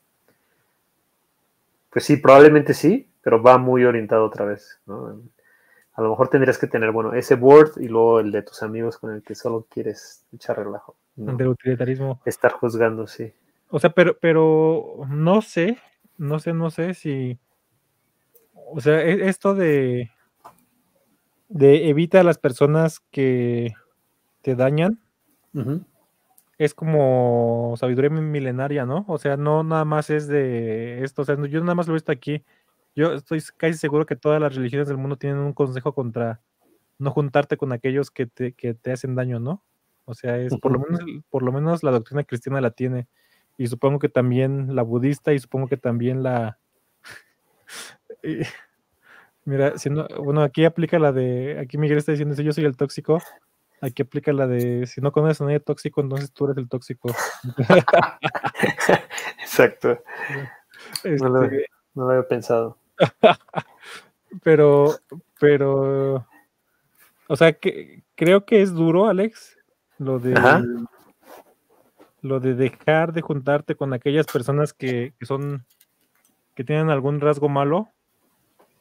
pues sí, probablemente sí, pero va muy orientado otra vez, A lo mejor tendrías que tener, bueno, ese board y luego el de tus amigos con el que solo quieres echar relajo. De utilitarismo. Estar juzgando, sí. O sea, pero, pero no sé, no sé, no sé si. O sea, e, esto de de evita a las personas que te dañan. Es como sabiduría milenaria, ¿no? O sea, no nada más es de esto. O sea, yo nada más lo he visto aquí. Yo estoy casi seguro que todas las religiones del mundo tienen un consejo contra no juntarte con aquellos que te, que te hacen daño, ¿no? O sea, es por lo menos, por lo menos la doctrina cristiana la tiene. Y supongo que también la budista y supongo que también la Mira, siendo, bueno, aquí aplica la de, aquí Miguel está diciendo, si yo soy el tóxico, aquí aplica la de, si no conoces a nadie tóxico, entonces tú eres el tóxico. Exacto. No, lo, este no, lo, había pensado. pero, pero, o sea, que creo que es duro, Alex, lo de, lo de dejar de juntarte con aquellas personas que, que son, que tienen algún rasgo malo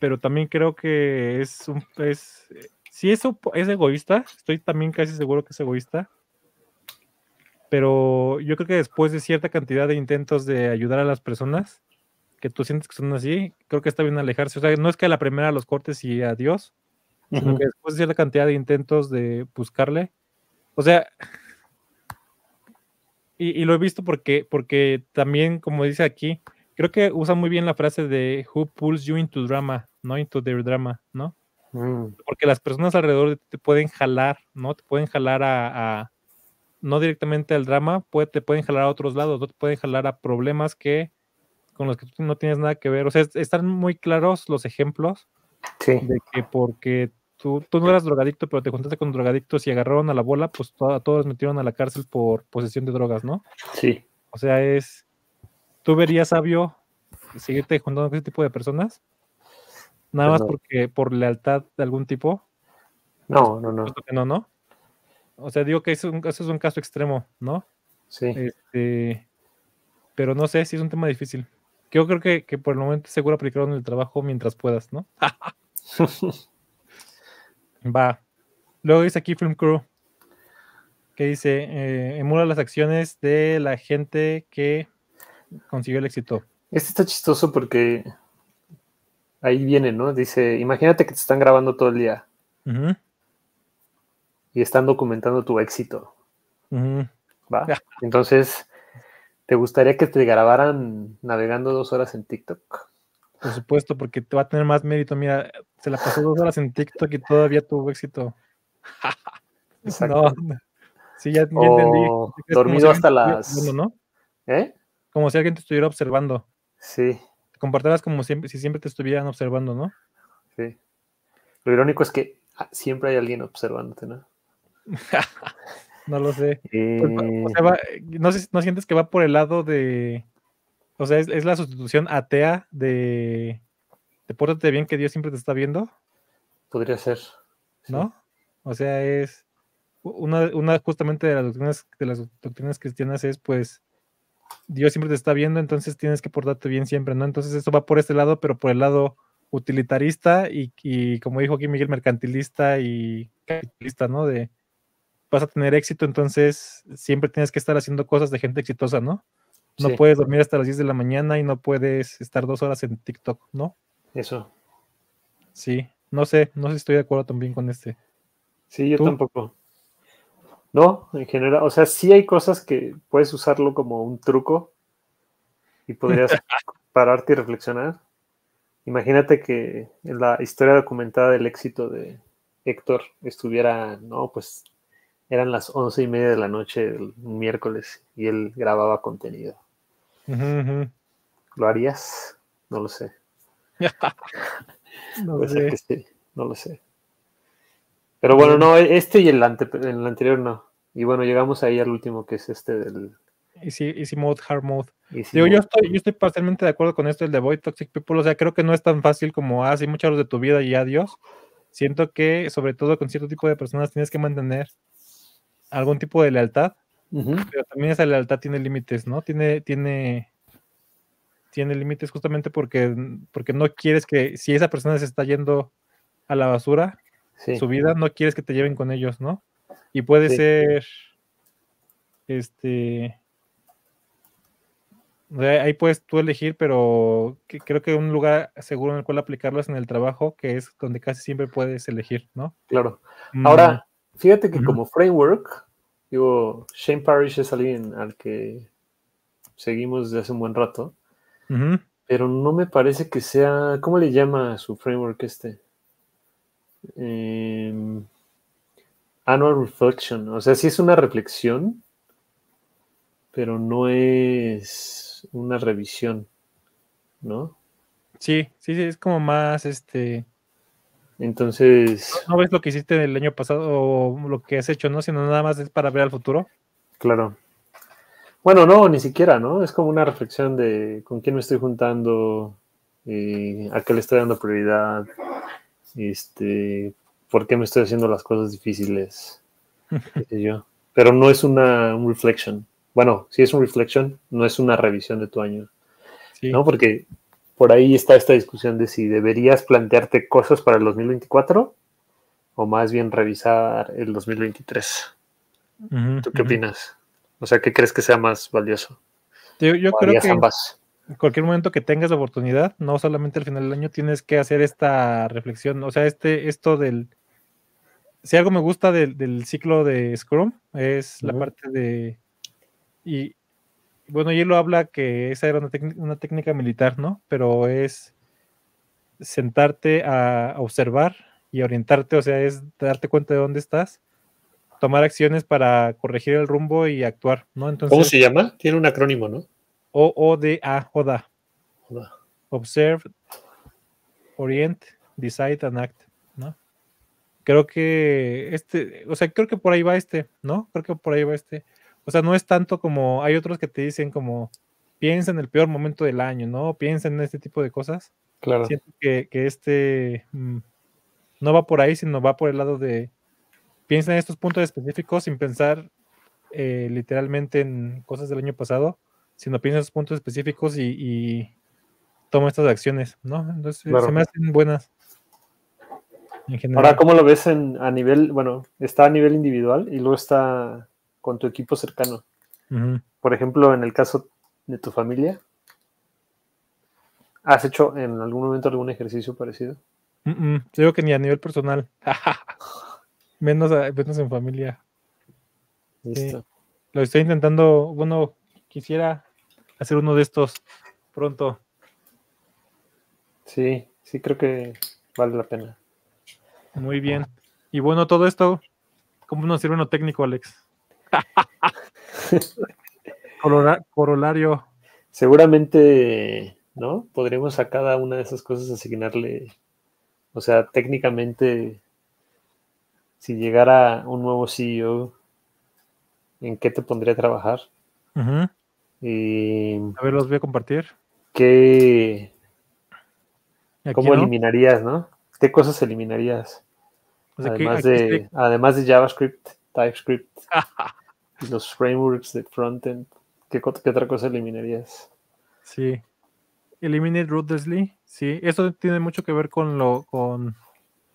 pero también creo que es un es si eso es egoísta, estoy también casi seguro que es egoísta. pero yo creo que después de cierta cantidad de intentos de ayudar a las personas, que tú sientes que son así, creo que está bien alejarse. O sea, no es que a la primera los cortes y adiós, sino que después de cierta cantidad de intentos de buscarle, o sea, y, lo he visto porque, porque también, como dice aquí, creo que usa muy bien la frase de who pulls you into drama, no into their drama, ¿no? Mm. Porque las personas alrededor te pueden jalar, ¿no? Te pueden jalar a, no directamente al drama, puede, te pueden jalar a otros lados, no te pueden jalar a problemas que con los que tú no tienes nada que ver. O sea, están muy claros los ejemplos de que porque Tú, no eras drogadicto, pero te juntaste con drogadictos y agarraron a la bola, pues a todos metieron a la cárcel por posesión de drogas, ¿no? Sí. O sea, es. ¿Tú verías sabio seguirte juntando con ese tipo de personas? Nada más porque por lealtad de algún tipo. No, no, no. no, ¿no? O sea, digo que eso, es un caso extremo, ¿no? Sí. Este, pero no sé si es un tema difícil. Yo creo que, que por el momento seguro aplicaron el trabajo mientras puedas, ¿no? Va. Luego dice aquí Film Crew, que dice, eh, emula las acciones de la gente que consiguió el éxito. Este está chistoso porque ahí viene, ¿no? Dice, imagínate que te están grabando todo el día y están documentando tu éxito. ¿Va? Entonces, ¿te gustaría que te grabaran navegando dos horas en TikTok? Por supuesto, porque te va a tener más mérito. Mira, se la pasó dos horas en TikTok y todavía tuvo éxito. no, sí, ya, entendí. dormido hasta las. ¿no? ¿Eh? Como si alguien te estuviera observando. Sí. Te como siempre, si siempre te estuvieran observando, ¿no? Sí. Lo irónico es que ah, siempre hay alguien observándote, ¿no? no lo sé. Pues, no, no sientes que va por el lado de o sea, es, la sustitución atea de, de pórtate bien que Dios siempre te está viendo. Podría ser. ¿No? O sea, es una, una justamente de las doctrinas, de las doctrinas cristianas es pues Dios siempre te está viendo, entonces tienes que portarte bien siempre, ¿no? Entonces eso va por este lado, pero por el lado utilitarista y, y como dijo aquí Miguel, mercantilista y capitalista, ¿no? De vas a tener éxito, entonces siempre tienes que estar haciendo cosas de gente exitosa, ¿no? No puedes dormir hasta las 10 de la mañana y no puedes estar dos horas en TikTok, ¿no? Eso. Sí, no sé, no sé si estoy de acuerdo también con este. Sí, yo tampoco. No, en general, o sea, sí hay cosas que puedes usarlo como un truco y podrías pararte y reflexionar. Imagínate que en la historia documentada del éxito de Héctor estuviera, no, pues eran las once y media de la noche del miércoles y él grababa contenido. ¿Lo harías? No lo sé. no lo sé. no lo sé. Pero bueno, no, este y el, el anterior no. Y bueno, llegamos ahí al último que es este del... Easy, easy Mode, Hard Mode. Digo, Yo, estoy, yo estoy parcialmente de acuerdo con esto, el de Void Toxic People. O sea, creo que no es tan fácil como, ah, sí, muchas horas de tu vida y adiós. Siento que, sobre todo con cierto tipo de personas, tienes que mantener algún tipo de lealtad pero también esa lealtad tiene límites, ¿no? Tiene, tiene, tiene límites justamente porque, porque no quieres que, si esa persona se está yendo a la basura, su vida, no quieres que te lleven con ellos, ¿no? Y puede ser, este, ahí puedes tú elegir, pero creo que un lugar seguro en el cual aplicarlo es en el trabajo, que es donde casi siempre puedes elegir, ¿no? Claro. Mm. Ahora, fíjate que como framework, Digo, Shane Parrish es alguien al que seguimos desde hace un buen rato, pero no me parece que sea, ¿cómo le llama su framework este? Em, annual Reflection, o sea, sí es una reflexión, pero no es una revisión, ¿no? Sí, sí, sí, es como más este entonces. ¿No ves lo que hiciste el año pasado o lo que has hecho, no? Sino nada más es para ver al futuro. Claro. Bueno, no, ni siquiera, ¿no? Es como una reflexión de con quién me estoy juntando, y a qué le estoy dando prioridad, este, por qué me estoy haciendo las cosas difíciles, yo. Pero no es una un reflection. Bueno, si es un reflection, no es una revisión de tu año. ¿No? Porque por ahí está esta discusión de si deberías plantearte cosas para el 2024 o más bien revisar el 2023. ¿Tú qué opinas? O sea, ¿qué crees que sea más valioso? Yo, yo creo que en cualquier momento que tengas la oportunidad, no solamente al final del año, tienes que hacer esta reflexión. O sea, este, esto del. Si algo me gusta del, ciclo de Scrum, es la parte de. Y bueno, y él lo habla que esa era una, una técnica militar, ¿no? Pero es sentarte a observar y orientarte, o sea, es darte cuenta de dónde estás, tomar acciones para corregir el rumbo y actuar, ¿no? Entonces, ¿Cómo se llama? Tiene un acrónimo, ¿no? O-O-D-A, ODA. Observe, Orient, Decide and Act, ¿no? Creo que este, o sea, creo que por ahí va este, ¿no? Creo que por ahí va este. O sea, no es tanto como, hay otros que te dicen como, piensa en el peor momento del año, ¿no? Piensa en este tipo de cosas. Claro. Siento que, este mm, no va por ahí, sino va por el lado de, piensa en estos puntos específicos sin pensar eh, literalmente en cosas del año pasado, sino piensa en esos puntos específicos y, toma estas acciones, ¿no? Entonces se me hacen buenas. Ahora, ¿cómo lo ves en, a nivel, bueno, está a nivel individual y luego está con tu equipo cercano? Por ejemplo, en el caso de tu familia, ¿has hecho en algún momento algún ejercicio parecido? Digo que ni a nivel personal. menos, menos en familia. Listo. Lo estoy intentando, bueno, quisiera hacer uno de estos pronto. Sí, sí creo que vale la pena. Muy bien. Y bueno, todo esto, ¿cómo nos sirve uno técnico, Alex? corolario. Seguramente, ¿no? Podremos a cada una de esas cosas asignarle, o sea, técnicamente, si llegara un nuevo CEO, ¿en qué te pondría a trabajar? Y, a ver, los voy a compartir. ¿Qué, ¿Cómo eliminarías, no? ¿Qué cosas eliminarías? además, de, además de JavaScript, TypeScript, y los frameworks de frontend, ¿qué, ¿qué, otra cosa eliminarías? Sí. Eliminate rootlessly. Sí, eso tiene mucho que ver con lo, con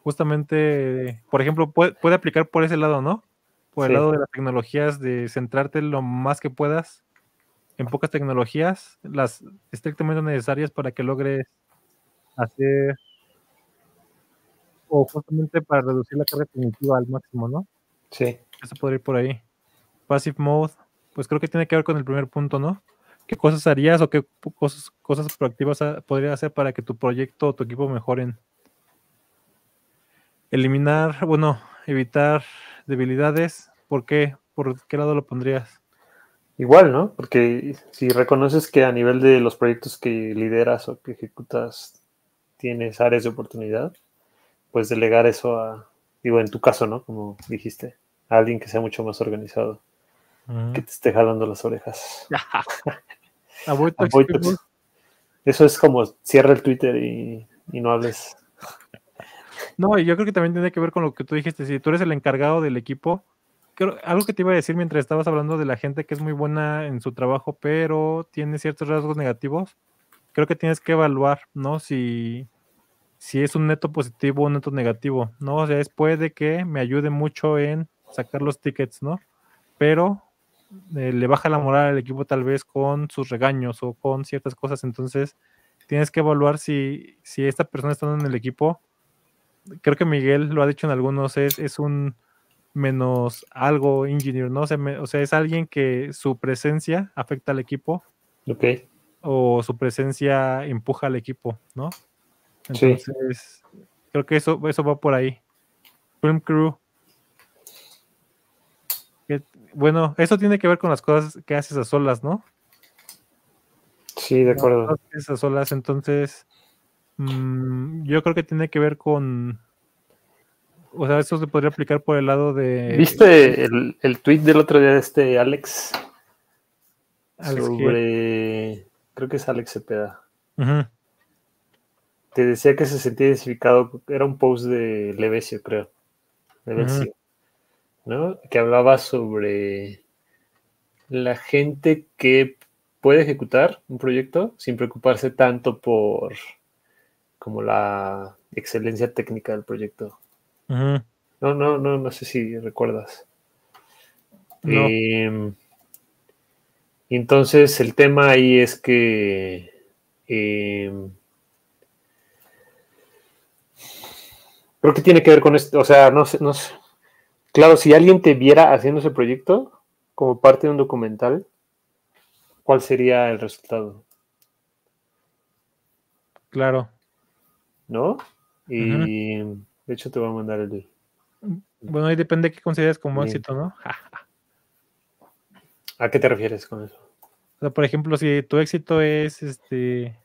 justamente, por ejemplo, puede, puede aplicar por ese lado, ¿no? Por el lado de las tecnologías, de centrarte lo más que puedas en pocas tecnologías, las estrictamente necesarias para que logres hacer o justamente para reducir la carga cognitiva al máximo, ¿no? Sí. Eso podría ir por ahí. Passive mode, pues creo que tiene que ver con el primer punto, ¿no? ¿Qué cosas harías o qué cosas, cosas proactivas podrías hacer para que tu proyecto o tu equipo mejoren? Eliminar, bueno, evitar debilidades. ¿Por qué? ¿Por qué lado lo pondrías? Igual, ¿no? Porque si reconoces que a nivel de los proyectos que lideras o que ejecutas tienes áreas de oportunidad, pues delegar eso a, digo, en tu caso, ¿no? Como dijiste, a alguien que sea mucho más organizado, que te esté jalando las orejas. Eso es como cierra el Twitter y, y no hables. No, y yo creo que también tiene que ver con lo que tú dijiste. Si tú eres el encargado del equipo, algo que te iba a decir mientras estabas hablando de la gente que es muy buena en su trabajo, pero tiene ciertos rasgos negativos, creo que tienes que evaluar, ¿no? Si, si es un neto positivo o un neto negativo, ¿no? O sea, es puede que me ayude mucho en sacar los tickets, ¿no? Pero eh, le baja la moral al equipo tal vez con sus regaños o con ciertas cosas, entonces tienes que evaluar si, si esta persona está en el equipo. Creo que Miguel lo ha dicho en algunos, es, es un menos algo engineer, ¿no? O sea, es alguien que su presencia afecta al equipo. Ok. O su presencia empuja al equipo, ¿no? Entonces, creo que eso, eso va por ahí. Film crew. bueno, eso tiene que ver con las cosas que haces a solas, ¿no? Sí, de acuerdo. a solas, entonces, mm, yo creo que tiene que ver con o sea, eso se podría aplicar por el lado de. ¿Viste el, el tweet del otro día de este Alex? sobre. Creo que es Alex Cepeda. Te decía que se sentía identificado. Era un post de Levesio, creo. Levesio. ¿No? Que hablaba sobre la gente que puede ejecutar un proyecto sin preocuparse tanto por como la excelencia técnica del proyecto. No, no, no, no sé si recuerdas. Em, Entonces el tema ahí es que em, creo que tiene que ver con esto, o sea, no sé, no sé. Claro, si alguien te viera haciendo ese proyecto como parte de un documental, ¿cuál sería el resultado? Claro. ¿No? Y de hecho te voy a mandar el... Bueno, ahí depende de qué consideres como éxito, ¿no? ¿A qué te refieres con eso? O sea, por ejemplo, si tu éxito es este.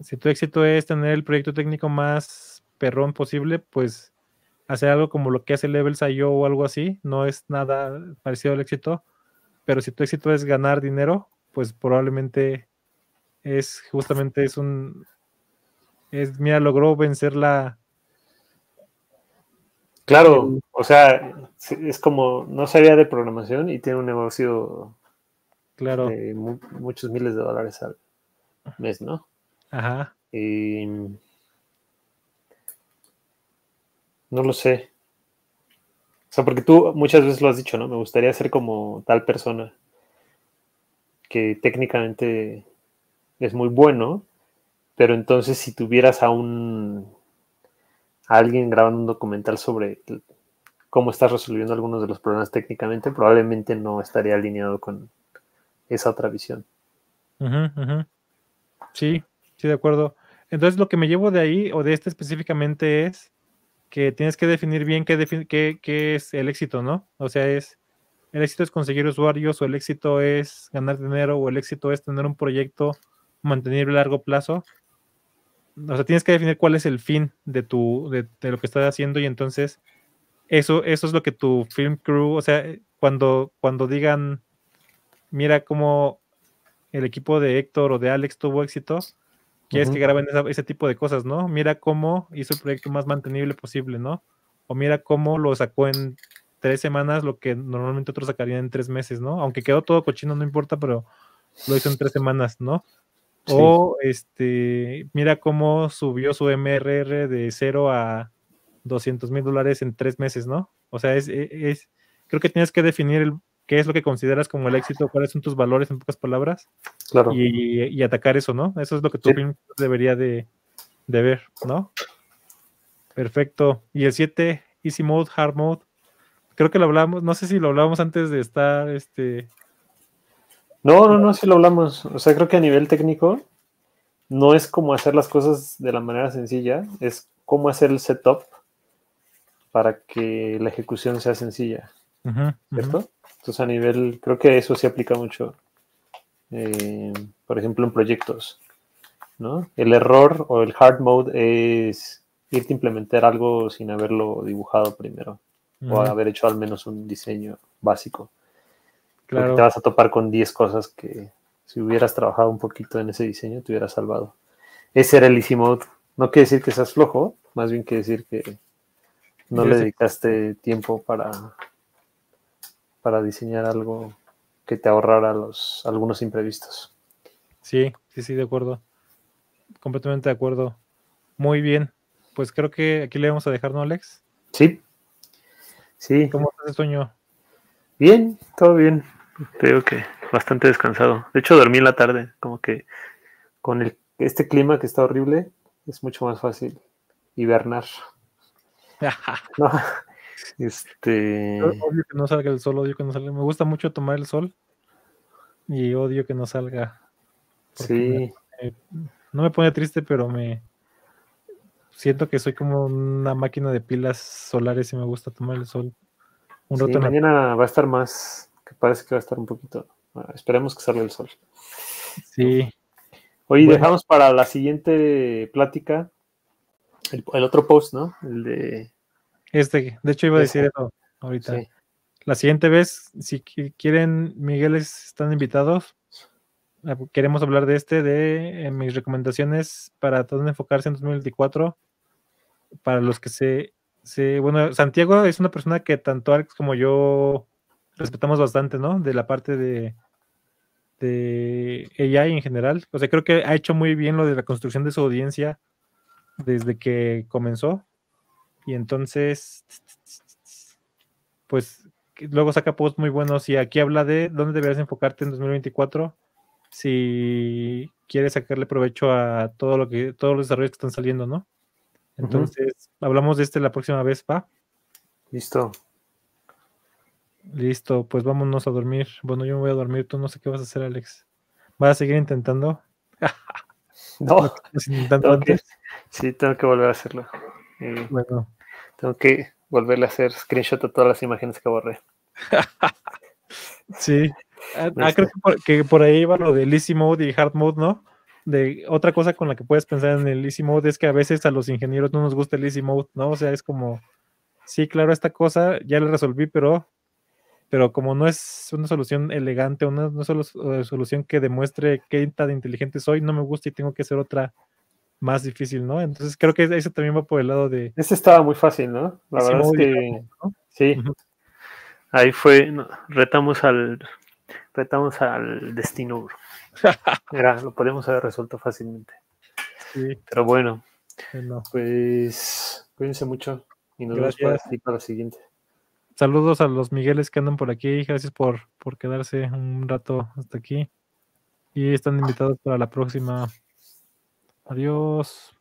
Si tu éxito es tener el proyecto técnico más perrón posible, pues hacer algo como lo que hace Levels IO o algo así, no es nada parecido al éxito. Pero si tu éxito es ganar dinero, pues probablemente es justamente es un es mira logró vencer la claro o sea es como no sabía de programación y tiene un negocio claro. de muchos miles de dólares al mes no ajá. Y no lo sé. O sea porque tú muchas veces lo has dicho no me gustaría ser como tal persona que técnicamente es muy bueno, pero entonces si tuvieras a un alguien grabando un documental sobre cómo estás resolviendo algunos de los problemas técnicamente, probablemente no estaría alineado con esa otra visión. Sí, sí, de acuerdo. Entonces lo que me llevo de ahí o de este específicamente es que tienes que definir bien qué, qué, qué es el éxito, ¿no? O sea, es el éxito es conseguir usuarios o el éxito es ganar dinero o el éxito es tener un proyecto mantenible a largo plazo. O sea, tienes que definir cuál es el fin de tu, de, lo que estás haciendo, y entonces eso, eso es lo que tu film crew, o sea, cuando, cuando digan, mira cómo el equipo de Héctor o de Alex tuvo éxito, quieres que graben ese tipo de cosas, ¿no? Mira cómo hizo el proyecto más mantenible posible, ¿no? O mira cómo lo sacó en tres semanas, lo que normalmente otros sacarían en tres meses, ¿no? Aunque quedó todo cochino, no importa, pero lo hizo en tres semanas, ¿no? O este, mira cómo subió su MRR de 0 a 200 mil dólares en tres meses, ¿no? O sea, es, e, es, creo que tienes que definir qué es lo que consideras como el éxito, cuáles son tus valores en pocas palabras. Claro. Y, atacar eso, ¿no? Eso es lo que tu debería de, de, ver, ¿no? Perfecto. Y el 7, Easy Mode, Hard Mode. Creo que lo hablamos, no sé si lo hablábamos antes de estar este, no, no, no, sí lo hablamos. O sea, creo que a nivel técnico no es como hacer las cosas de la manera sencilla, es cómo hacer el setup para que la ejecución sea sencilla. ¿Cierto? Entonces a nivel, creo que eso se aplica mucho, eh, por ejemplo, en proyectos. ¿no? El error o el hard mode es irte a implementar algo sin haberlo dibujado primero o haber hecho al menos un diseño básico. Claro. te vas a topar con 10 cosas que si hubieras trabajado un poquito en ese diseño te hubieras salvado. Ese era el easy mode. No quiere decir que seas flojo, más bien quiere decir que no le dedicaste tiempo para, para diseñar algo que te ahorrara los, algunos imprevistos. Sí, sí, sí, de acuerdo. Completamente de acuerdo. Muy bien. Pues creo que aquí le vamos a dejar, ¿no, Alex? Sí. Sí. ¿Cómo estás, sueño? Bien, todo bien creo que bastante descansado. De hecho, dormí en la tarde, como que con el, este clima que está horrible, es mucho más fácil hibernar. no, este... Odio que no salga el sol, odio que no salga. Me gusta mucho tomar el sol y odio que no salga. Sí. no me pone triste, pero me siento que soy como una máquina de pilas solares y me gusta tomar el sol. Un sí, mañana va a estar más, que parece que va a estar un poquito. esperemos que salga el sol. Sí. Hoy dejamos para la siguiente plática el, otro post, ¿no? El de. Este, de hecho, iba a decir eso ahorita. La siguiente vez, si quieren, Miguel, están invitados. Ah, queremos hablar de este, de mis recomendaciones para todo enfocarse en 2024. Para los que se, se. Bueno, Santiago es una persona que tanto Alex como yo respetamos bastante, ¿no? De la parte de, de AI en general. O sea, creo que ha hecho muy bien lo de la construcción de su audiencia desde que comenzó. Y entonces, pues luego saca posts muy buenos y aquí habla de dónde deberías enfocarte en 2024 si quieres sacarle provecho a todo lo que todos los desarrollos que están saliendo, ¿no? Entonces, hablamos de este la próxima vez, ¿va? Listo. Listo, pues vámonos a dormir. Bueno, yo me voy a dormir, tú no sé qué vas a hacer, Alex. ¿Vas a seguir intentando? no. sí, tengo que volver a hacerlo. bueno. Tengo que volverle a hacer screenshot a todas las imágenes que borré. sí. Ah, ah creo que por, ahí va lo del easy mode y hard mode, ¿no? De otra cosa con la que puedes pensar en el easy mode es que a veces a los ingenieros no nos gusta el easy mode, ¿no? O sea, es como, sí, claro, esta cosa ya la resolví, pero pero como no es una solución elegante, una, no es una solución que demuestre qué tan inteligente soy, no me gusta y tengo que hacer otra más difícil, ¿no? Entonces creo que eso también va por el lado de... Ese estaba muy fácil, ¿no? La verdad es que... Sí. Ahí fue, retamos al retamos al destino. Era, lo podemos haber resuelto fácilmente. Sí. Pero bueno, pues cuídense mucho y nos vemos para, para la siguiente. Saludos a los Migueles que andan por aquí. Gracias por, por quedarse un rato hasta aquí. Y están invitados para la próxima. Adiós.